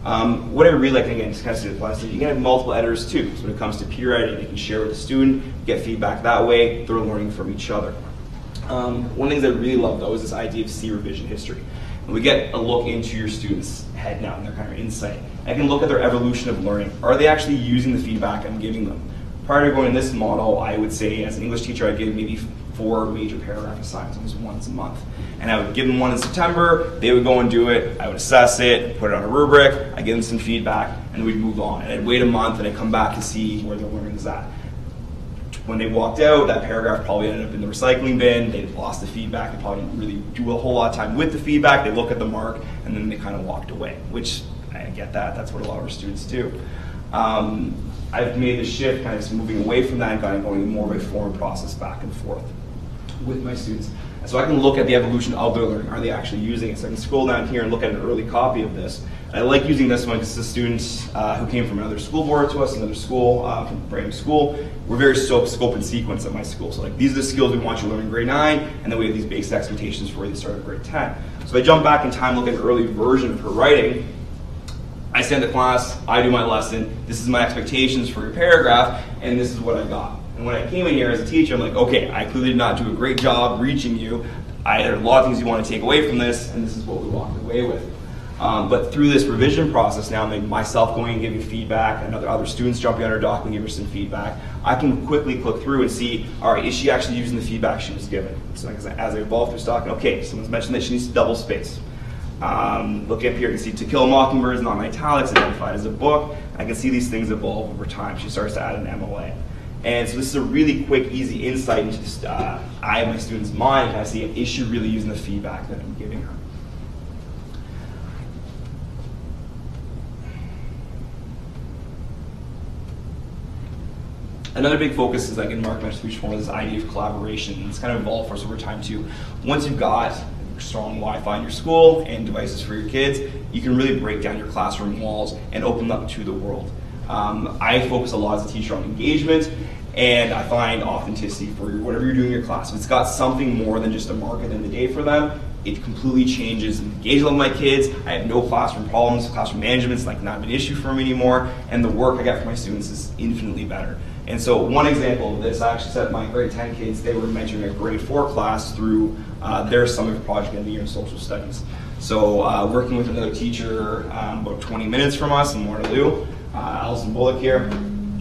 Um, what I really like, again, just kind of applies to you can have multiple editors too. So when it comes to peer editing, you can share with the student, get feedback that way, they're learning from each other. Um, one of the things I really love though is this idea of C revision history. And we get a look into your students' head now and their kind of insight. I can look at their evolution of learning. Are they actually using the feedback I'm giving them? Prior to going this model, I would say as an English teacher, I'd give maybe four major paragraph assignments once a month. And I would give them one in September, they would go and do it, I would assess it, put it on a rubric, I give them some feedback, and we'd move on. And I'd wait a month and I'd come back to see where their learning is at. When they walked out, that paragraph probably ended up in the recycling bin, they lost the feedback, they probably didn't really do a whole lot of time with the feedback, they look at the mark, and then they kind of walked away, which I get that, that's what a lot of our students do. Um, I've made the shift, kind of just moving away from that and kind of going more of a form process back and forth with my students. So I can look at the evolution of their learning. Are they actually using it? So I can scroll down here and look at an early copy of this. And I like using this one because the students uh, who came from another school board to us, another school, uh, from brand new school, we're very scope, scope and sequence at my school. So like these are the skills we want you to learn in grade nine, and then we have these basic expectations for they start at grade 10. So I jump back in time, look at an early version of her writing, I send the class, I do my lesson, this is my expectations for your paragraph, and this is what I got. And when I came in here as a teacher, I'm like, okay, I clearly did not do a great job reaching you. I, there are a lot of things you want to take away from this, and this is what we walked away with. Um, but through this revision process now, maybe myself going and giving feedback, and other, students jumping on her doc and giving her some feedback, I can quickly click through and see, all right, is she actually using the feedback she was given? So as I, as I evolve through stock, okay, someone's mentioned that she needs to double space. Um, look up here, you can see To Kill a Mockingbird is not in italics, identified as a book. I can see these things evolve over time. She starts to add an MLA. And so this is a really quick, easy insight into this, uh, I my student's mind. Can I see, is she really using the feedback that I'm giving her? Another big focus is like in Mark mentioned before, this idea of collaboration. It's kind of evolved for us over time too. Once you've got strong Wi-Fi in your school and devices for your kids, you can really break down your classroom walls and open up to the world. Um, I focus a lot as a teacher on engagement, and I find authenticity for whatever you're doing in your class. If it's got something more than just a mark at the end of the day for them, it completely changes the engagement of my kids. I have no classroom problems. Classroom management's like not an issue for me anymore, and the work I get for my students is infinitely better. And so one example of this, I actually set my grade 10 kids, they were mentoring a grade 4 class through uh, their summer project in the year in social studies. So uh, working with another teacher um, about 20 minutes from us in Waterloo, uh, Allison Bullock here,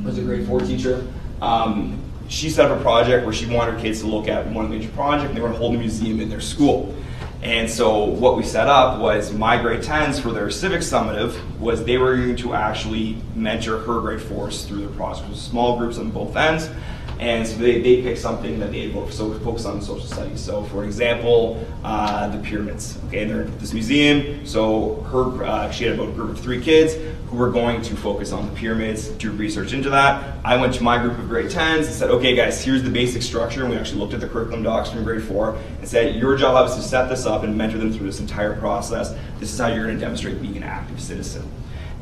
was a grade 4 teacher. Um, she set up a project where she wanted her kids to look at one major project, and they were going to hold a museum in their school. And so what we set up was my grade 10s for their civic summative was they were going to actually mentor her grade 4s through the process. Small groups on both ends. And so they, they picked something that they so focus on social studies. So for example, uh, the pyramids. Okay, they're at this museum. So her, uh, she had about a group of three kids who were going to focus on the pyramids, do research into that. I went to my group of grade 10s and said, okay guys, here's the basic structure. And we actually looked at the curriculum docs from grade four and said, your job is to set this up and mentor them through this entire process. This is how you're gonna demonstrate being an active citizen.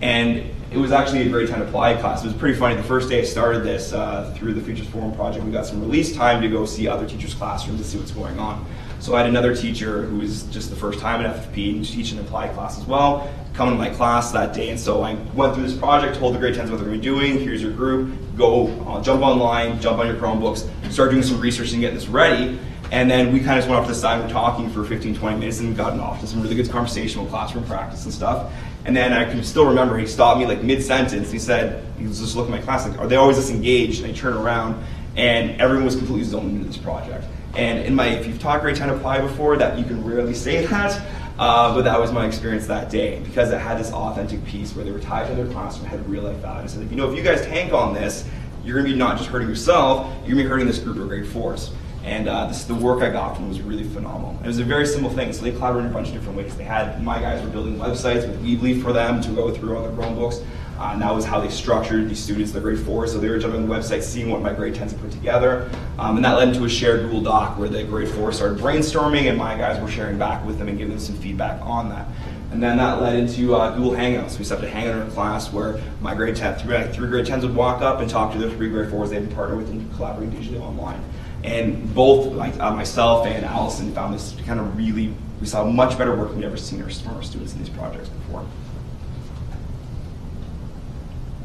And it was actually a grade 10 apply class. It was pretty funny. The first day I started this uh, through the Futures Forum project, we got some release time to go see other teachers' classrooms to see what's going on. So I had another teacher who was just the first time at FFP and teaching an applied class as well, come to my class that day. And so I went through this project, told the grade 10s what they're going to be doing. Here's your group. Go uh, jump online, jump on your Chromebooks, start doing some research and get this ready. And then we kind of just went off to the side, we were talking for 15, 20 minutes and gotten off to some really good conversational classroom practice and stuff. And then I can still remember he stopped me like mid-sentence. He said, he was just looking at my class like, are they always this engaged? And I turn around and everyone was completely zoned into this project. And in my, if you've taught grade 10 apply before, that you can rarely say that, uh, but that was my experience that day because it had this authentic piece where they were tied to their classroom, had real life value. I said, you know, if you guys tank on this, you're gonna be not just hurting yourself, you're gonna be hurting this group of grade fours. And uh, this, the work I got from was really phenomenal. It was a very simple thing. So they collaborated in a bunch of different ways. They had, my guys were building websites with Weebly for them to go through on their Chromebooks. Uh, and that was how they structured these students, the grade four. So they were jumping on the website, seeing what my grade 10s had put together. Um, and that led into a shared Google Doc where the grade four started brainstorming and my guys were sharing back with them and giving them some feedback on that. And then that led into uh, Google Hangouts. We set up a Hangout in class where my grade 10, three, three grade 10s would walk up and talk to their three grade 4s they had partnered with and collaborate digitally online. And both like, uh, myself and Allison found this kind of really, we saw much better work than we'd ever seen our, from students in these projects before.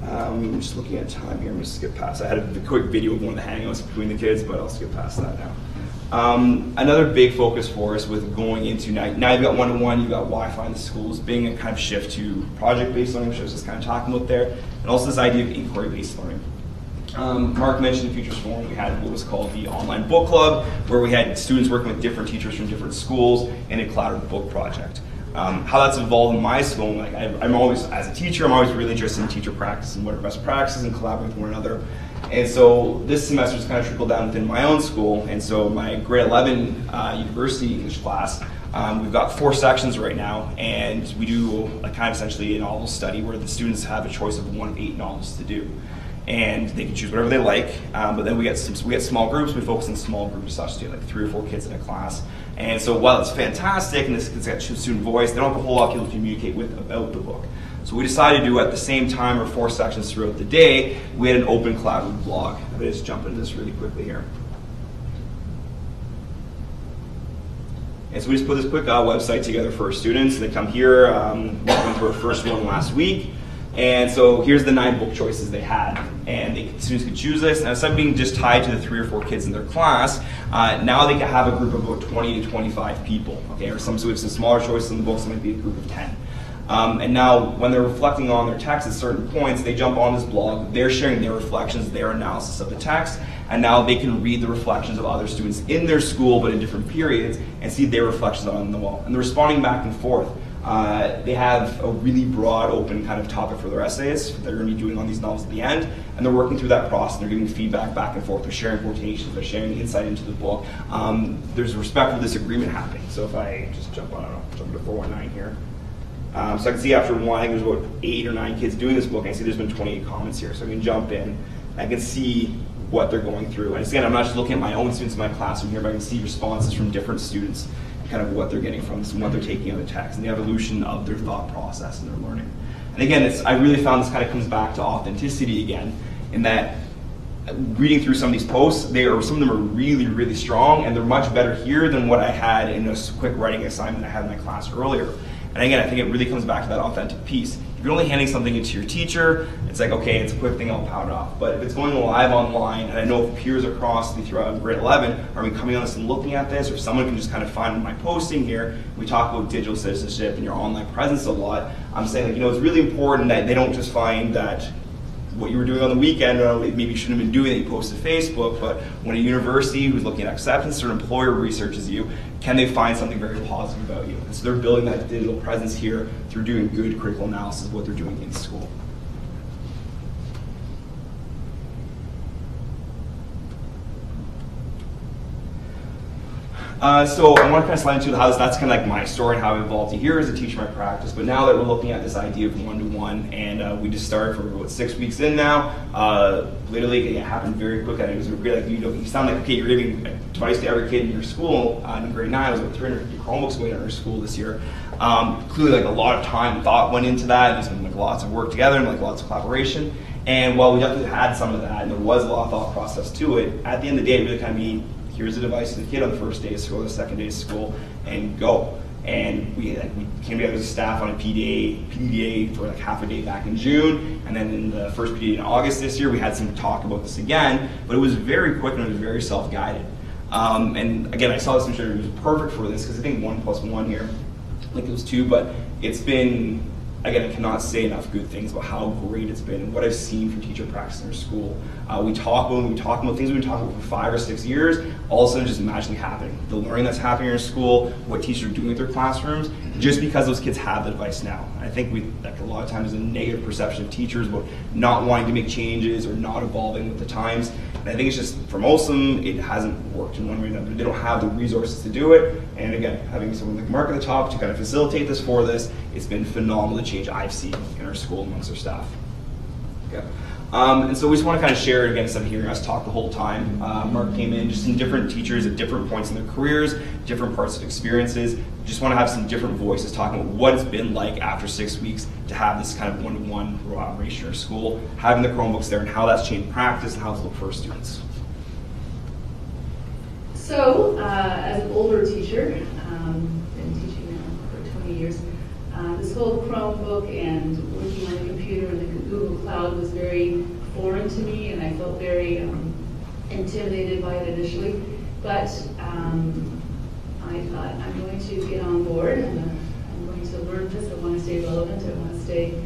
Um, just looking at time here, I'm gonna skip past. I had a quick video of one of the hangouts between the kids, but I'll skip past that now. Um, another big focus for us with going into now, now you've got one-on-one, you've got Wi-Fi in the schools, being a kind of shift to project-based learning, which I was just kind of talking about there, and also this idea of inquiry-based learning. Um, Mark mentioned the Futures Forum, we had what was called the online book club, where we had students working with different teachers from different schools in a collaborative book project. Um, how that's evolved in my school, like I, I'm always, as a teacher, I'm always really interested in teacher practice and what are best practices and collaborating with one another. And so this semester has kind of trickled down within my own school. And so my grade 11 uh, university English class, um, we've got four sections right now, and we do a kind of essentially a novel study where the students have a choice of one of eight novels to do. And they can choose whatever they like, um, but then we get some, we get small groups. We focus on small groups, such to like three or four kids in a class. And so while it's fantastic and this it's got student voice, they don't have a whole lot of people to communicate with about the book. So we decided to do at the same time or four sections throughout the day, we had an open collaborative blog. Going to just jump into this really quickly here. And so we just put this quick uh, website together for our students. They come here, um, we went through our first one last week. And so here's the nine book choices they had. And they, students could choose this. And instead of being just tied to the three or four kids in their class, uh, now they can have a group of about 20 to 25 people. Okay, or some, so we have some smaller choices in the books, it might be a group of 10. Um, and now, when they're reflecting on their text at certain points, they jump on this blog, they're sharing their reflections, their analysis of the text, and now they can read the reflections of other students in their school, but in different periods, and see their reflections on the wall. And they're responding back and forth. Uh, they have a really broad, open kind of topic for their essays that they're going to be doing on these novels at the end, and they're working through that process. They're giving feedback back and forth. They're sharing quotations. They're sharing insight into the book. Um, there's respectful disagreement happening. So if I just jump on, I don't know, jump to 419 here. Um, so I can see after one, I think there's about eight or nine kids doing this book. I see there's been 28 comments here, so I can jump in. I can see what they're going through. And again, I'm not just looking at my own students in my classroom here, but I can see responses from different students, kind of what they're getting from this and what they're taking out of the text, and the evolution of their thought process and their learning. And again, it's, I really found this kind of comes back to authenticity again, in that reading through some of these posts, they are some of them are really, really strong, and they're much better here than what I had in a quick writing assignment I had in my class earlier. And again, I think it really comes back to that authentic piece. If you're only handing something into your teacher, it's like, okay, it's a quick thing, I'll pound it off. But if it's going live online, and I know if peers across me throughout grade 11 are coming on this and looking at this, or someone can just kind of find my posting here, we talk about digital citizenship and your online presence a lot, I'm saying, like, you know, it's really important that they don't just find that what you were doing on the weekend, uh, or maybe you shouldn't have been doing that you posted to Facebook, but when a university who's looking at acceptance or an employer researches you, can they find something very positive about you? And so they're building that digital presence here through doing good critical analysis of what they're doing in school. Uh, so I want to kind of slide into how that's kind of like my story and how I evolved to here as a teacher my practice. But now that we're looking at this idea of one-to-one, and uh, we just started for about six weeks in now, uh, literally it happened very quick. And it was really like, you know, you sound like, okay, you're giving a device to every kid in your school. Uh, in grade nine, I was about 350 Chromebooks going in our school this year. Um, clearly, like a lot of time and thought went into that. There's been like lots of work together and like lots of collaboration. And while we definitely had some of that, and there was a lot of thought process to it, at the end of the day, it really kind of mean here's a device to the kid on the first day of school, the second day of school, and go. And we, like, we came together as a staff on a PDA, PDA for like half a day back in June, and then in the first PDA in August this year, we had some talk about this again, but it was very quick and it was very self-guided. Um, and again, I saw this and it was perfect for this because I think one plus one here, like it was two, but it's been again, I cannot say enough good things about how great it's been and what I've seen from teacher practice in our school. Uh, we talk when we talk about things we've been talking about for five or six years, all of a sudden just magically happening. The learning that's happening in school, what teachers are doing with their classrooms, just because those kids have the device now. I think we, like a lot of times, there's a negative perception of teachers about not wanting to make changes or not evolving with the times. And I think it's just, for most of them, it hasn't worked in one way or another. They don't have the resources to do it. And again, having someone like Mark at the top to kind of facilitate this for this, it's been phenomenal the change I've seen in our school amongst our staff. Okay. Um, and so we just want to kind of share again of hearing us talk the whole time. Uh, Mark came in just in different teachers at different points in their careers, different parts of experiences. Just want to have some different voices talking about what it's been like after six weeks to have this kind of one-to-one in our school, having the Chromebooks there, and how that's changed practice and how it's looked for students. So, uh, as an older teacher, um, been teaching now for 20 years, uh, this whole Chromebook and working on the computer and the Google Cloud was very foreign to me, and I felt very um, intimidated by it initially. But um, I thought, I'm going to get on board, and uh, I'm going to learn this, I want to stay relevant, I want to stay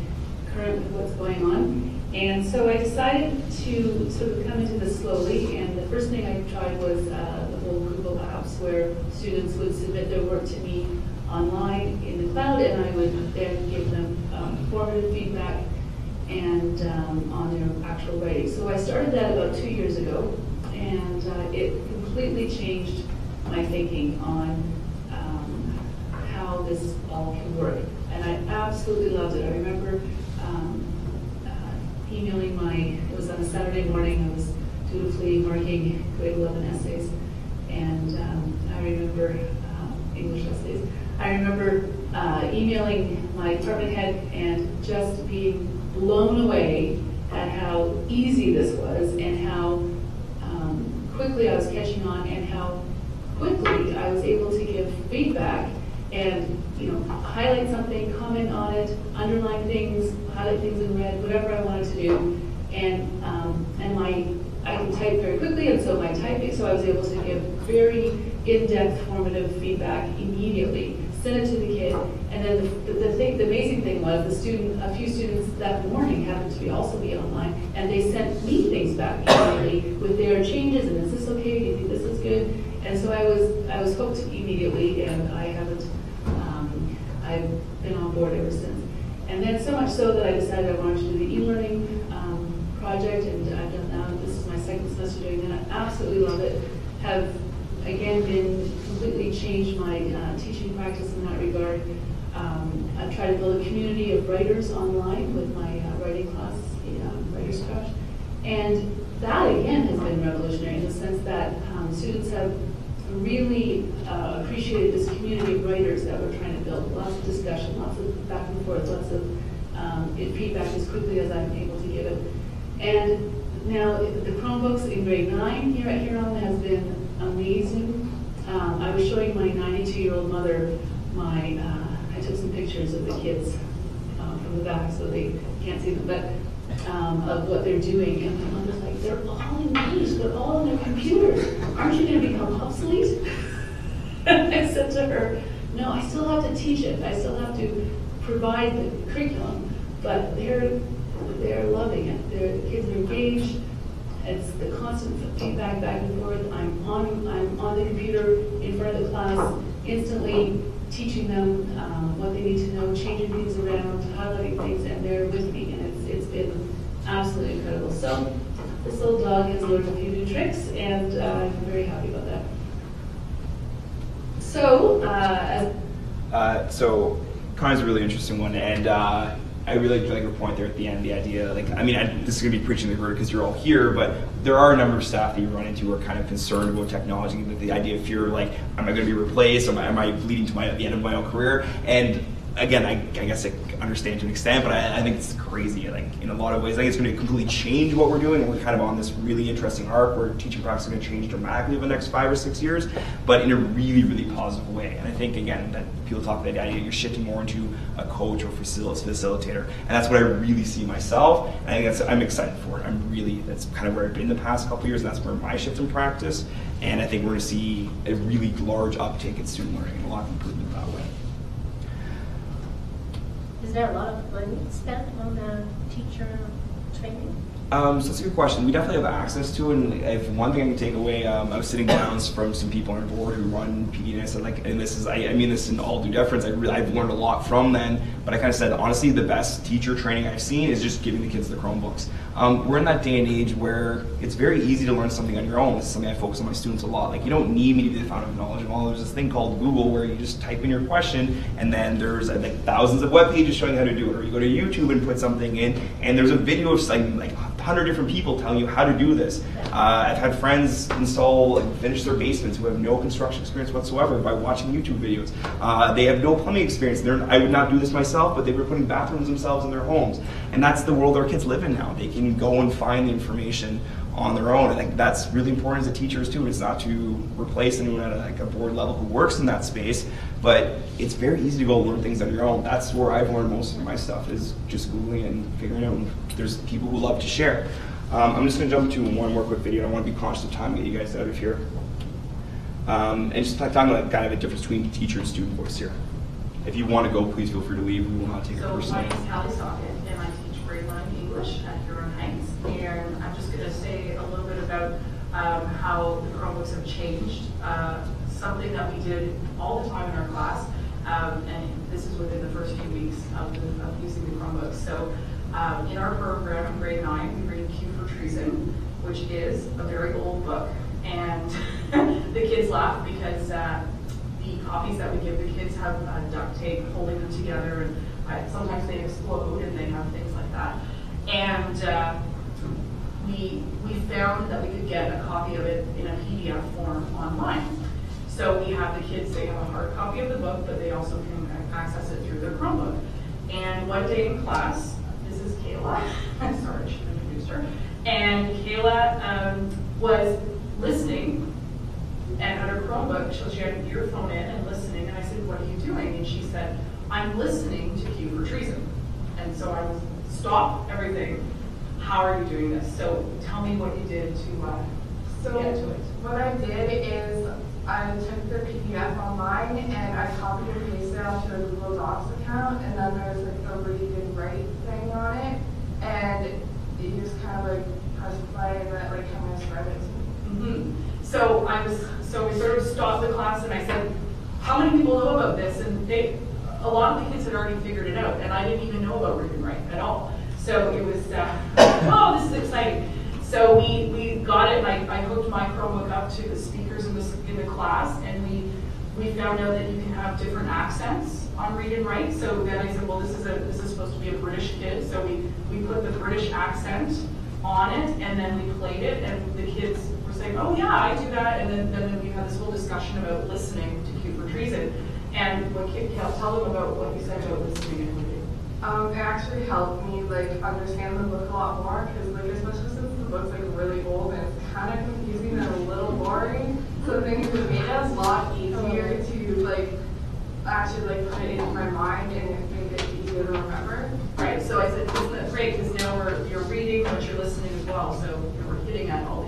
current with what's going on. And so I decided to sort of come into this slowly, and the first thing I tried was uh, the whole Google Apps, where students would submit their work to me online in the cloud, and I would then give them um, formative feedback and um, on their actual writing. So I started that about two years ago, and uh, it completely changed my thinking on um, how this all can work. And I absolutely loved it. I remember um, uh, emailing my, it was on a Saturday morning, I was dutifully marking grade 11 essays, and um, I remember um, English essays. I remember uh, emailing my department head and just being blown away at how easy this was and how um, quickly I was catching on and how quickly I was able to give feedback and, you know, highlight something, comment on it, underline things, highlight things in red, whatever I wanted to do. And, um, and my, I can type very quickly, and so my typing, so I was able to give very in-depth formative feedback immediately, send it to the kid, and then the, the thing, the amazing thing was the student, a few students that morning happened to be also be online, and they sent me things back immediately with their changes, and is this okay, do you think this is good? And so I was, I was hooked immediately, and I haven't, um, I've been on board ever since. And then so much so that I decided I wanted to do the e-learning um, project, and I've done that. This is my second semester doing that. I absolutely love it. Have again been changed my uh, teaching practice in that regard. Um, I've tried to build a community of writers online with my uh, writing class, the um, Writer's Craft, and that again has been revolutionary in the sense that um, students have really uh, appreciated this community of writers that we're trying to build. Lots of discussion, lots of back and forth, lots of um, feedback as quickly as I'm able to give it. And now the Chromebooks in grade nine here at Huron has been amazing. Um, I was showing my 92-year-old mother my, uh, I took some pictures of the kids um, from the back so they can't see them, but um, of what they're doing. And my mother's like, they're all engaged, they're all on their computers. Aren't you going to become obsolete? And I said to her, no, I still have to teach it. I still have to provide the curriculum, but they're, they're loving it. They're, the kids are engaged. It's the constant feedback back and forth. I'm on, I'm on the computer in front of the class, instantly teaching them um, what they need to know, changing things around, highlighting things, and they're with me, and it's, it's been absolutely incredible. So this little dog has learned a few new tricks, and uh, I'm very happy about that. So, uh, Uh, so Connor's a really interesting one, and uh, I really like your point there at the end. The idea, like, I mean, I, this is going to be preaching the word because you're all here, but there are a number of staff that you run into who are kind of concerned about technology. The, the idea of fear, like, am I going to be replaced? Am I, am I leading to my the end of my own career? And again, I, I guess I understand to an extent, but I, I think it's crazy. Like in a lot of ways, I think it's going to completely change what we're doing. We're kind of on this really interesting arc where teaching practice is going to change dramatically over the next five or six years, but in a really, really positive way. And I think again that people talk about the idea you're shifting more into a coach or facil- facilitator, and that's what I really see myself. And I think that's I'm excited for it. I'm really that's kind of where I've been the past couple years, and that's where my shift in practice. And I think we're going to see a really large uptake in student learning and a lot of improvement that way. Is there a lot of money spent on the teacher training? Um, so that's a good question. We definitely have access to and if one thing I can take away, um, I was sitting down from some people on our board who run PD, and I said, like, and this is, I, I mean this in all due deference, I really, I've learned a lot from them, but I kind of said, honestly, the best teacher training I've seen is just giving the kids the Chromebooks. Um, we're in that day and age where it's very easy to learn something on your own. This is something I focus on my students a lot. Like, you don't need me to be the fountain of knowledge of all. There's this thing called Google where you just type in your question, and then there's uh, like thousands of web pages showing you how to do it. Or you go to YouTube and put something in, and there's a video of like, like 100 different people telling you how to do this. Uh, I've had friends install and finish their basements who have no construction experience whatsoever by watching YouTube videos. Uh, they have no plumbing experience. They're, I would not do this myself, but they were putting bathrooms themselves in their homes. And that's the world our kids live in now. They can go and find the information on their own. I think that's really important as a teachers too. It's not to replace anyone at a, like a board level who works in that space, but it's very easy to go learn things on your own. That's where I've learned most of my stuff is just googling and figuring out. There's people who love to share. Um, I'm just going to jump to one more quick video. I want to be conscious of time and get you guys out of here. Um, and just talking about kind of a difference between teacher and student voice here. If you want to go, please feel free to leave. We will not take it So my personally. name is Callie Stockton, and I teach grade nine English at Huron Heights. And I'm just gonna say a little bit about um, how the Chromebooks have changed. Uh, Something that we did all the time in our class, um, and this is within the first few weeks of the- of using the Chromebooks. So um, in our program, in grade nine, we read Cue for Treason, which is a very old book. And the kids laugh because uh, the copies that we give the kids have uh, duct tape holding them together, and uh, sometimes they explode and they have things like that. And uh, we, we found that we could get a copy of it in a PDF form online. So we have the kids, they have a hard copy of the book, but they also can access it through their Chromebook. And one day in class, this is Kayla, I'm sorry, I should have introduced her. And Kayla um, was listening and had her Chromebook, she had an earphone in and listening, and I said, what are you doing? And she said, I'm listening to Cue for Treason. And so I was, stop everything, how are you doing this? So tell me what you did to, uh, So get to it. what I did is I took the PDF online and I copied and pasted it onto a Google Docs account and then there's like a read and write thing on it. And you just kind of like press play and it like kind of spread it. Mhm. So I was, so we sort of stopped the class and I said, how many people know about this? And they, a lot of the kids had already figured it out and I didn't even know about read and write at all. So it was, uh, oh, this is exciting. So we, we got it, I, I hooked my Chromebook up to the speakers in the, in the class, and we, we found out that you can have different accents on read and write. So then I said, well, this is a, this is supposed to be a British kid, so we, we put the British accent on it, and then we played it, and the kids saying, oh yeah, I do that, and then, then we had this whole discussion about listening to Cue for Treason. And what, Kit- Cal, tell them about what you said about listening and reading. Um, it actually helped me like understand the book a lot more because like especially since the book's like really old and it's kind of confusing and a little boring. So I think it made it a lot easier to like actually like put it into my mind and it made it easier to remember. Right, so I said, isn't that great, because now we're, you're reading, but you're listening as well, so you know, we're hitting at all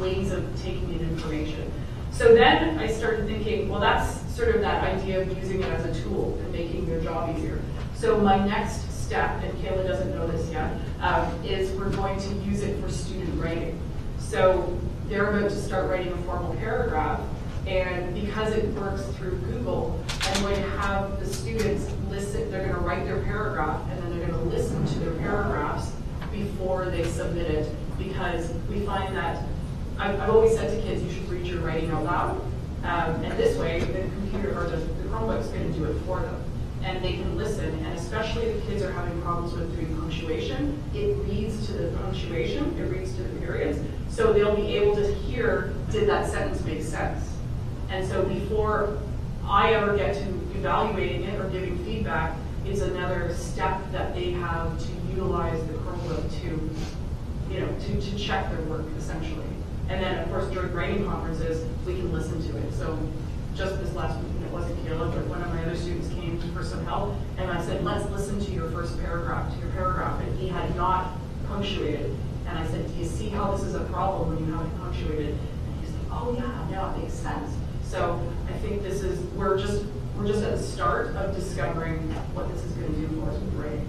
ways of taking in information. So then I started thinking, well, that's sort of that idea of using it as a tool and making your job easier. So my next step, and Kayla doesn't know this yet, um, is we're going to use it for student writing. So they're about to start writing a formal paragraph, and because it works through Google, I'm going to have the students listen, they're gonna write their paragraph, and then they're gonna listen to their paragraphs before they submit it, because we find that, I've, I've always said to kids, you should read your writing out loud. Um, and this way, the computer, or the the Chromebook's gonna do it for them. And they can listen, and especially if kids are having problems with doing punctuation, it reads to the punctuation, it reads to the periods, so they'll be able to hear, did that sentence make sense? And so before I ever get to evaluating it or giving feedback, it's another step that they have to utilize the Chromebook to, you know, to, to check their work essentially. And then, of course, during writing conferences, we can listen to it. So just this last week, and it wasn't Caleb, but one of my other students came for some help, and I said, let's listen to your first paragraph, to your paragraph, and he had not punctuated. And I said, do you see how this is a problem when you haven't punctuated? And he's like, oh yeah, now it makes sense. So I think this is, we're just, we're just at the start of discovering what this is gonna do for us with writing.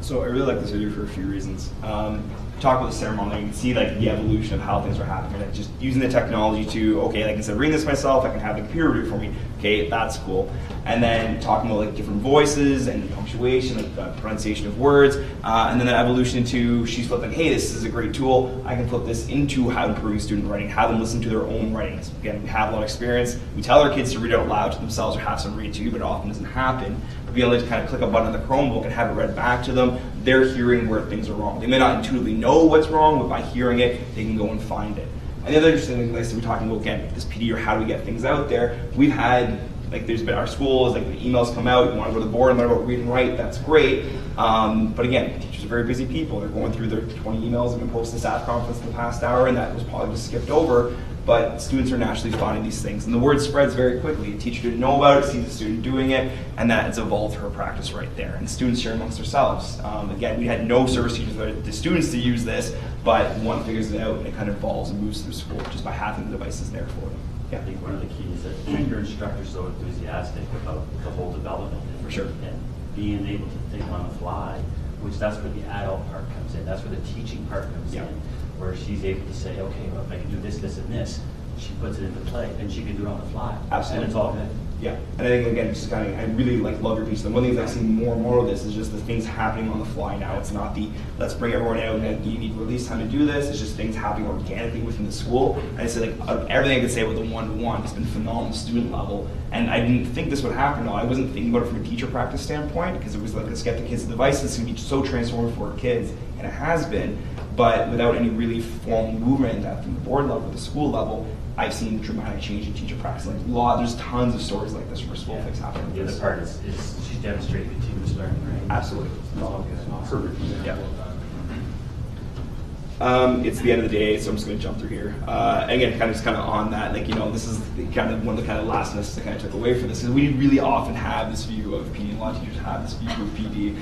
So I really like this video for a few reasons. Um, talk about the ceremony, you can see like the evolution of how things are happening. Like just using the technology to, okay, like instead of reading this myself, I can have the computer read for me. Okay, that's cool. And then talking about like different voices and punctuation, like the pronunciation of words, uh, and then the evolution into she's flipping, hey, this is a great tool. I can flip this into how improving student writing, have them listen to their own writings. Again, we have a lot of experience. We tell our kids to read out loud to themselves or have some read to, you, but it often doesn't happen. Being able to kind of click a button on the Chromebook and have it read back to them, they're hearing where things are wrong. They may not intuitively know what's wrong, but by hearing it, they can go and find it. And the other interesting thing, I we're talking about again, this PD or how do we get things out there. We've had like there's been our schools, like the emails come out, you want to go to the board and learn about read and write, that's great. Um, but again, teachers are very busy people. They're going through their 20 emails that have been posted to staff conference in the past hour, and that was probably just skipped over. but students are naturally finding these things, and the word spreads very quickly. A teacher didn't know about it, sees a student doing it, and that has evolved her practice right there. And students share amongst themselves. Um, again, we had no service teachers that the students to use this, but one figures it out and it kind of evolves and moves through school just by having the devices there for them. Yeah. I think one of the keys is that your instructor's so enthusiastic about the whole development. and- For sure. And being able to think on the fly, which that's where the adult part comes in, that's where the teaching part comes Yeah. in. Where she's able to say, okay, well, if I can do this, this, and this, she puts it into play, and she can do it on the fly. Absolutely. And it's all good. Yeah, and I think again, just kind of, I really like love your piece. And one of the things I see more and more of this is just the things happening on the fly now. It's not the let's bring everyone out and you need release time to do this. It's just things happening organically within the school. And I say like out of everything I could say with the one to one, it's been phenomenal student level. And I didn't think this would happen. No, I wasn't thinking about it from a teacher practice standpoint because it was like let's get the kids the device. It's gonna be so transformative for our kids, and it has been. But without any really formal movement at the board level, the school level, I've seen dramatic change in teacher practice. Like a lot, there's tons of stories like this where school things happen. The other part is, is she's demonstrating continuous learning, right? Absolutely. It's all good. Perfect Yeah. Um, it's the end of the day, so I'm just going to jump through here. Uh, again, kind of just kind of on that, like you know, this is the, kind of one of the kind of last messages I kind of took away from this is we really often have this view of PD. A lot of teachers have this view of PD.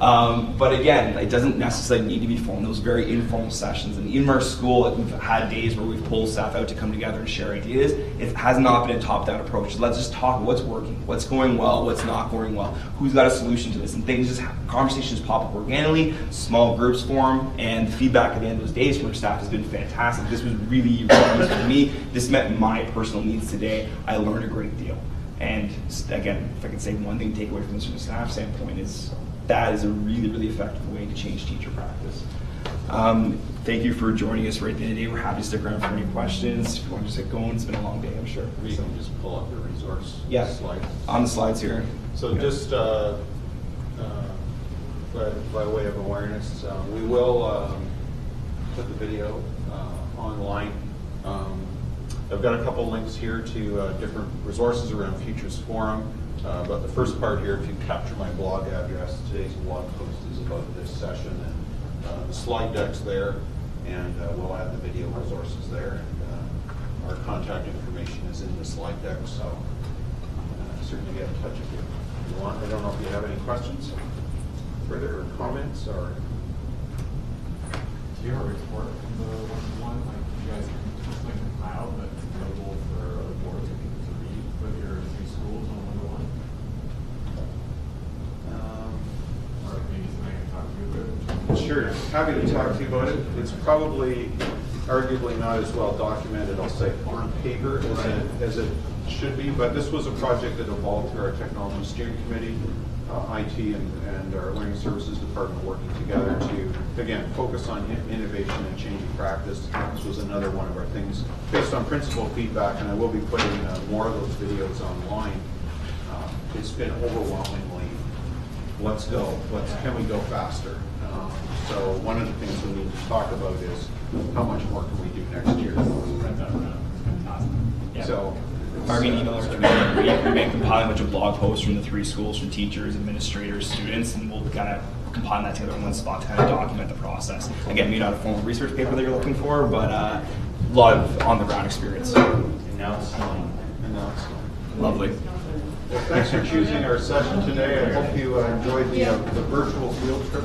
Um, but again, it doesn't necessarily need to be formal. Those very informal sessions, and even our school, we've had days where we've pulled staff out to come together and share ideas. It has not been a top-down approach. Let's just talk what's working, what's going well, what's not going well, who's got a solution to this, and things just conversations pop up organically. Small groups form, and the feedback at the end of those days from our staff has been fantastic. This was really useful for me. This met my personal needs today. I learned a great deal. And again, if I could say one thing to take away from this from a staff standpoint is that is a really, really effective way to change teacher practice. Um, thank you for joining us right at the end of the day. We're happy to stick around for any questions. If you want to just get going, it's been a long day, I'm sure. We So- can just pull up your resource Yeah. slide. On the slides here. So just uh, uh, by by way of awareness, uh, we will um, put the video uh, online. Um, I've got a couple links here to uh, different resources around Futures Forum. Uh, But the first part here, if you capture my blog address, today's blog post is about this session and uh, the slide deck's there, and uh, we'll add the video resources there. And uh, our contact information is in the slide deck, so uh, certainly get in touch if you if you want. I don't know if you have any questions, further comments, or? Do you have a report from the one-to-one, like you guys can just like compile that's available for other boards or people to read with your three schools on one-to-one? Or maybe somebody can talk to you about it? Sure, happy to talk to you about it. It's probably arguably not as well documented, I'll say, on paper as it, as it should be, but this was a project that evolved through our technology steering committee, uh, IT and, and our learning services department working together to, again, focus on in- innovation and changing practice. This was another one of our things, based on principal feedback, and I will be putting uh, more of those videos online. Uh, It's been overwhelmingly let's go, let's, can we go faster? Um, So one of the things we need to talk about is how much more can we do next year? Spread that around, it's. Yeah. So. Fire me an email. We we make compiling a bunch of blog posts from the three schools, from teachers, administrators, students, and we'll kind of compile that together in one spot to kind of document the process. Again, maybe not a formal research paper that you're looking for, but uh, a lot of on-the-ground experience. And now it's snowing. And now it's- Lovely. Well, thanks for choosing our session today. I hope you uh, enjoyed the, uh, the virtual field trip.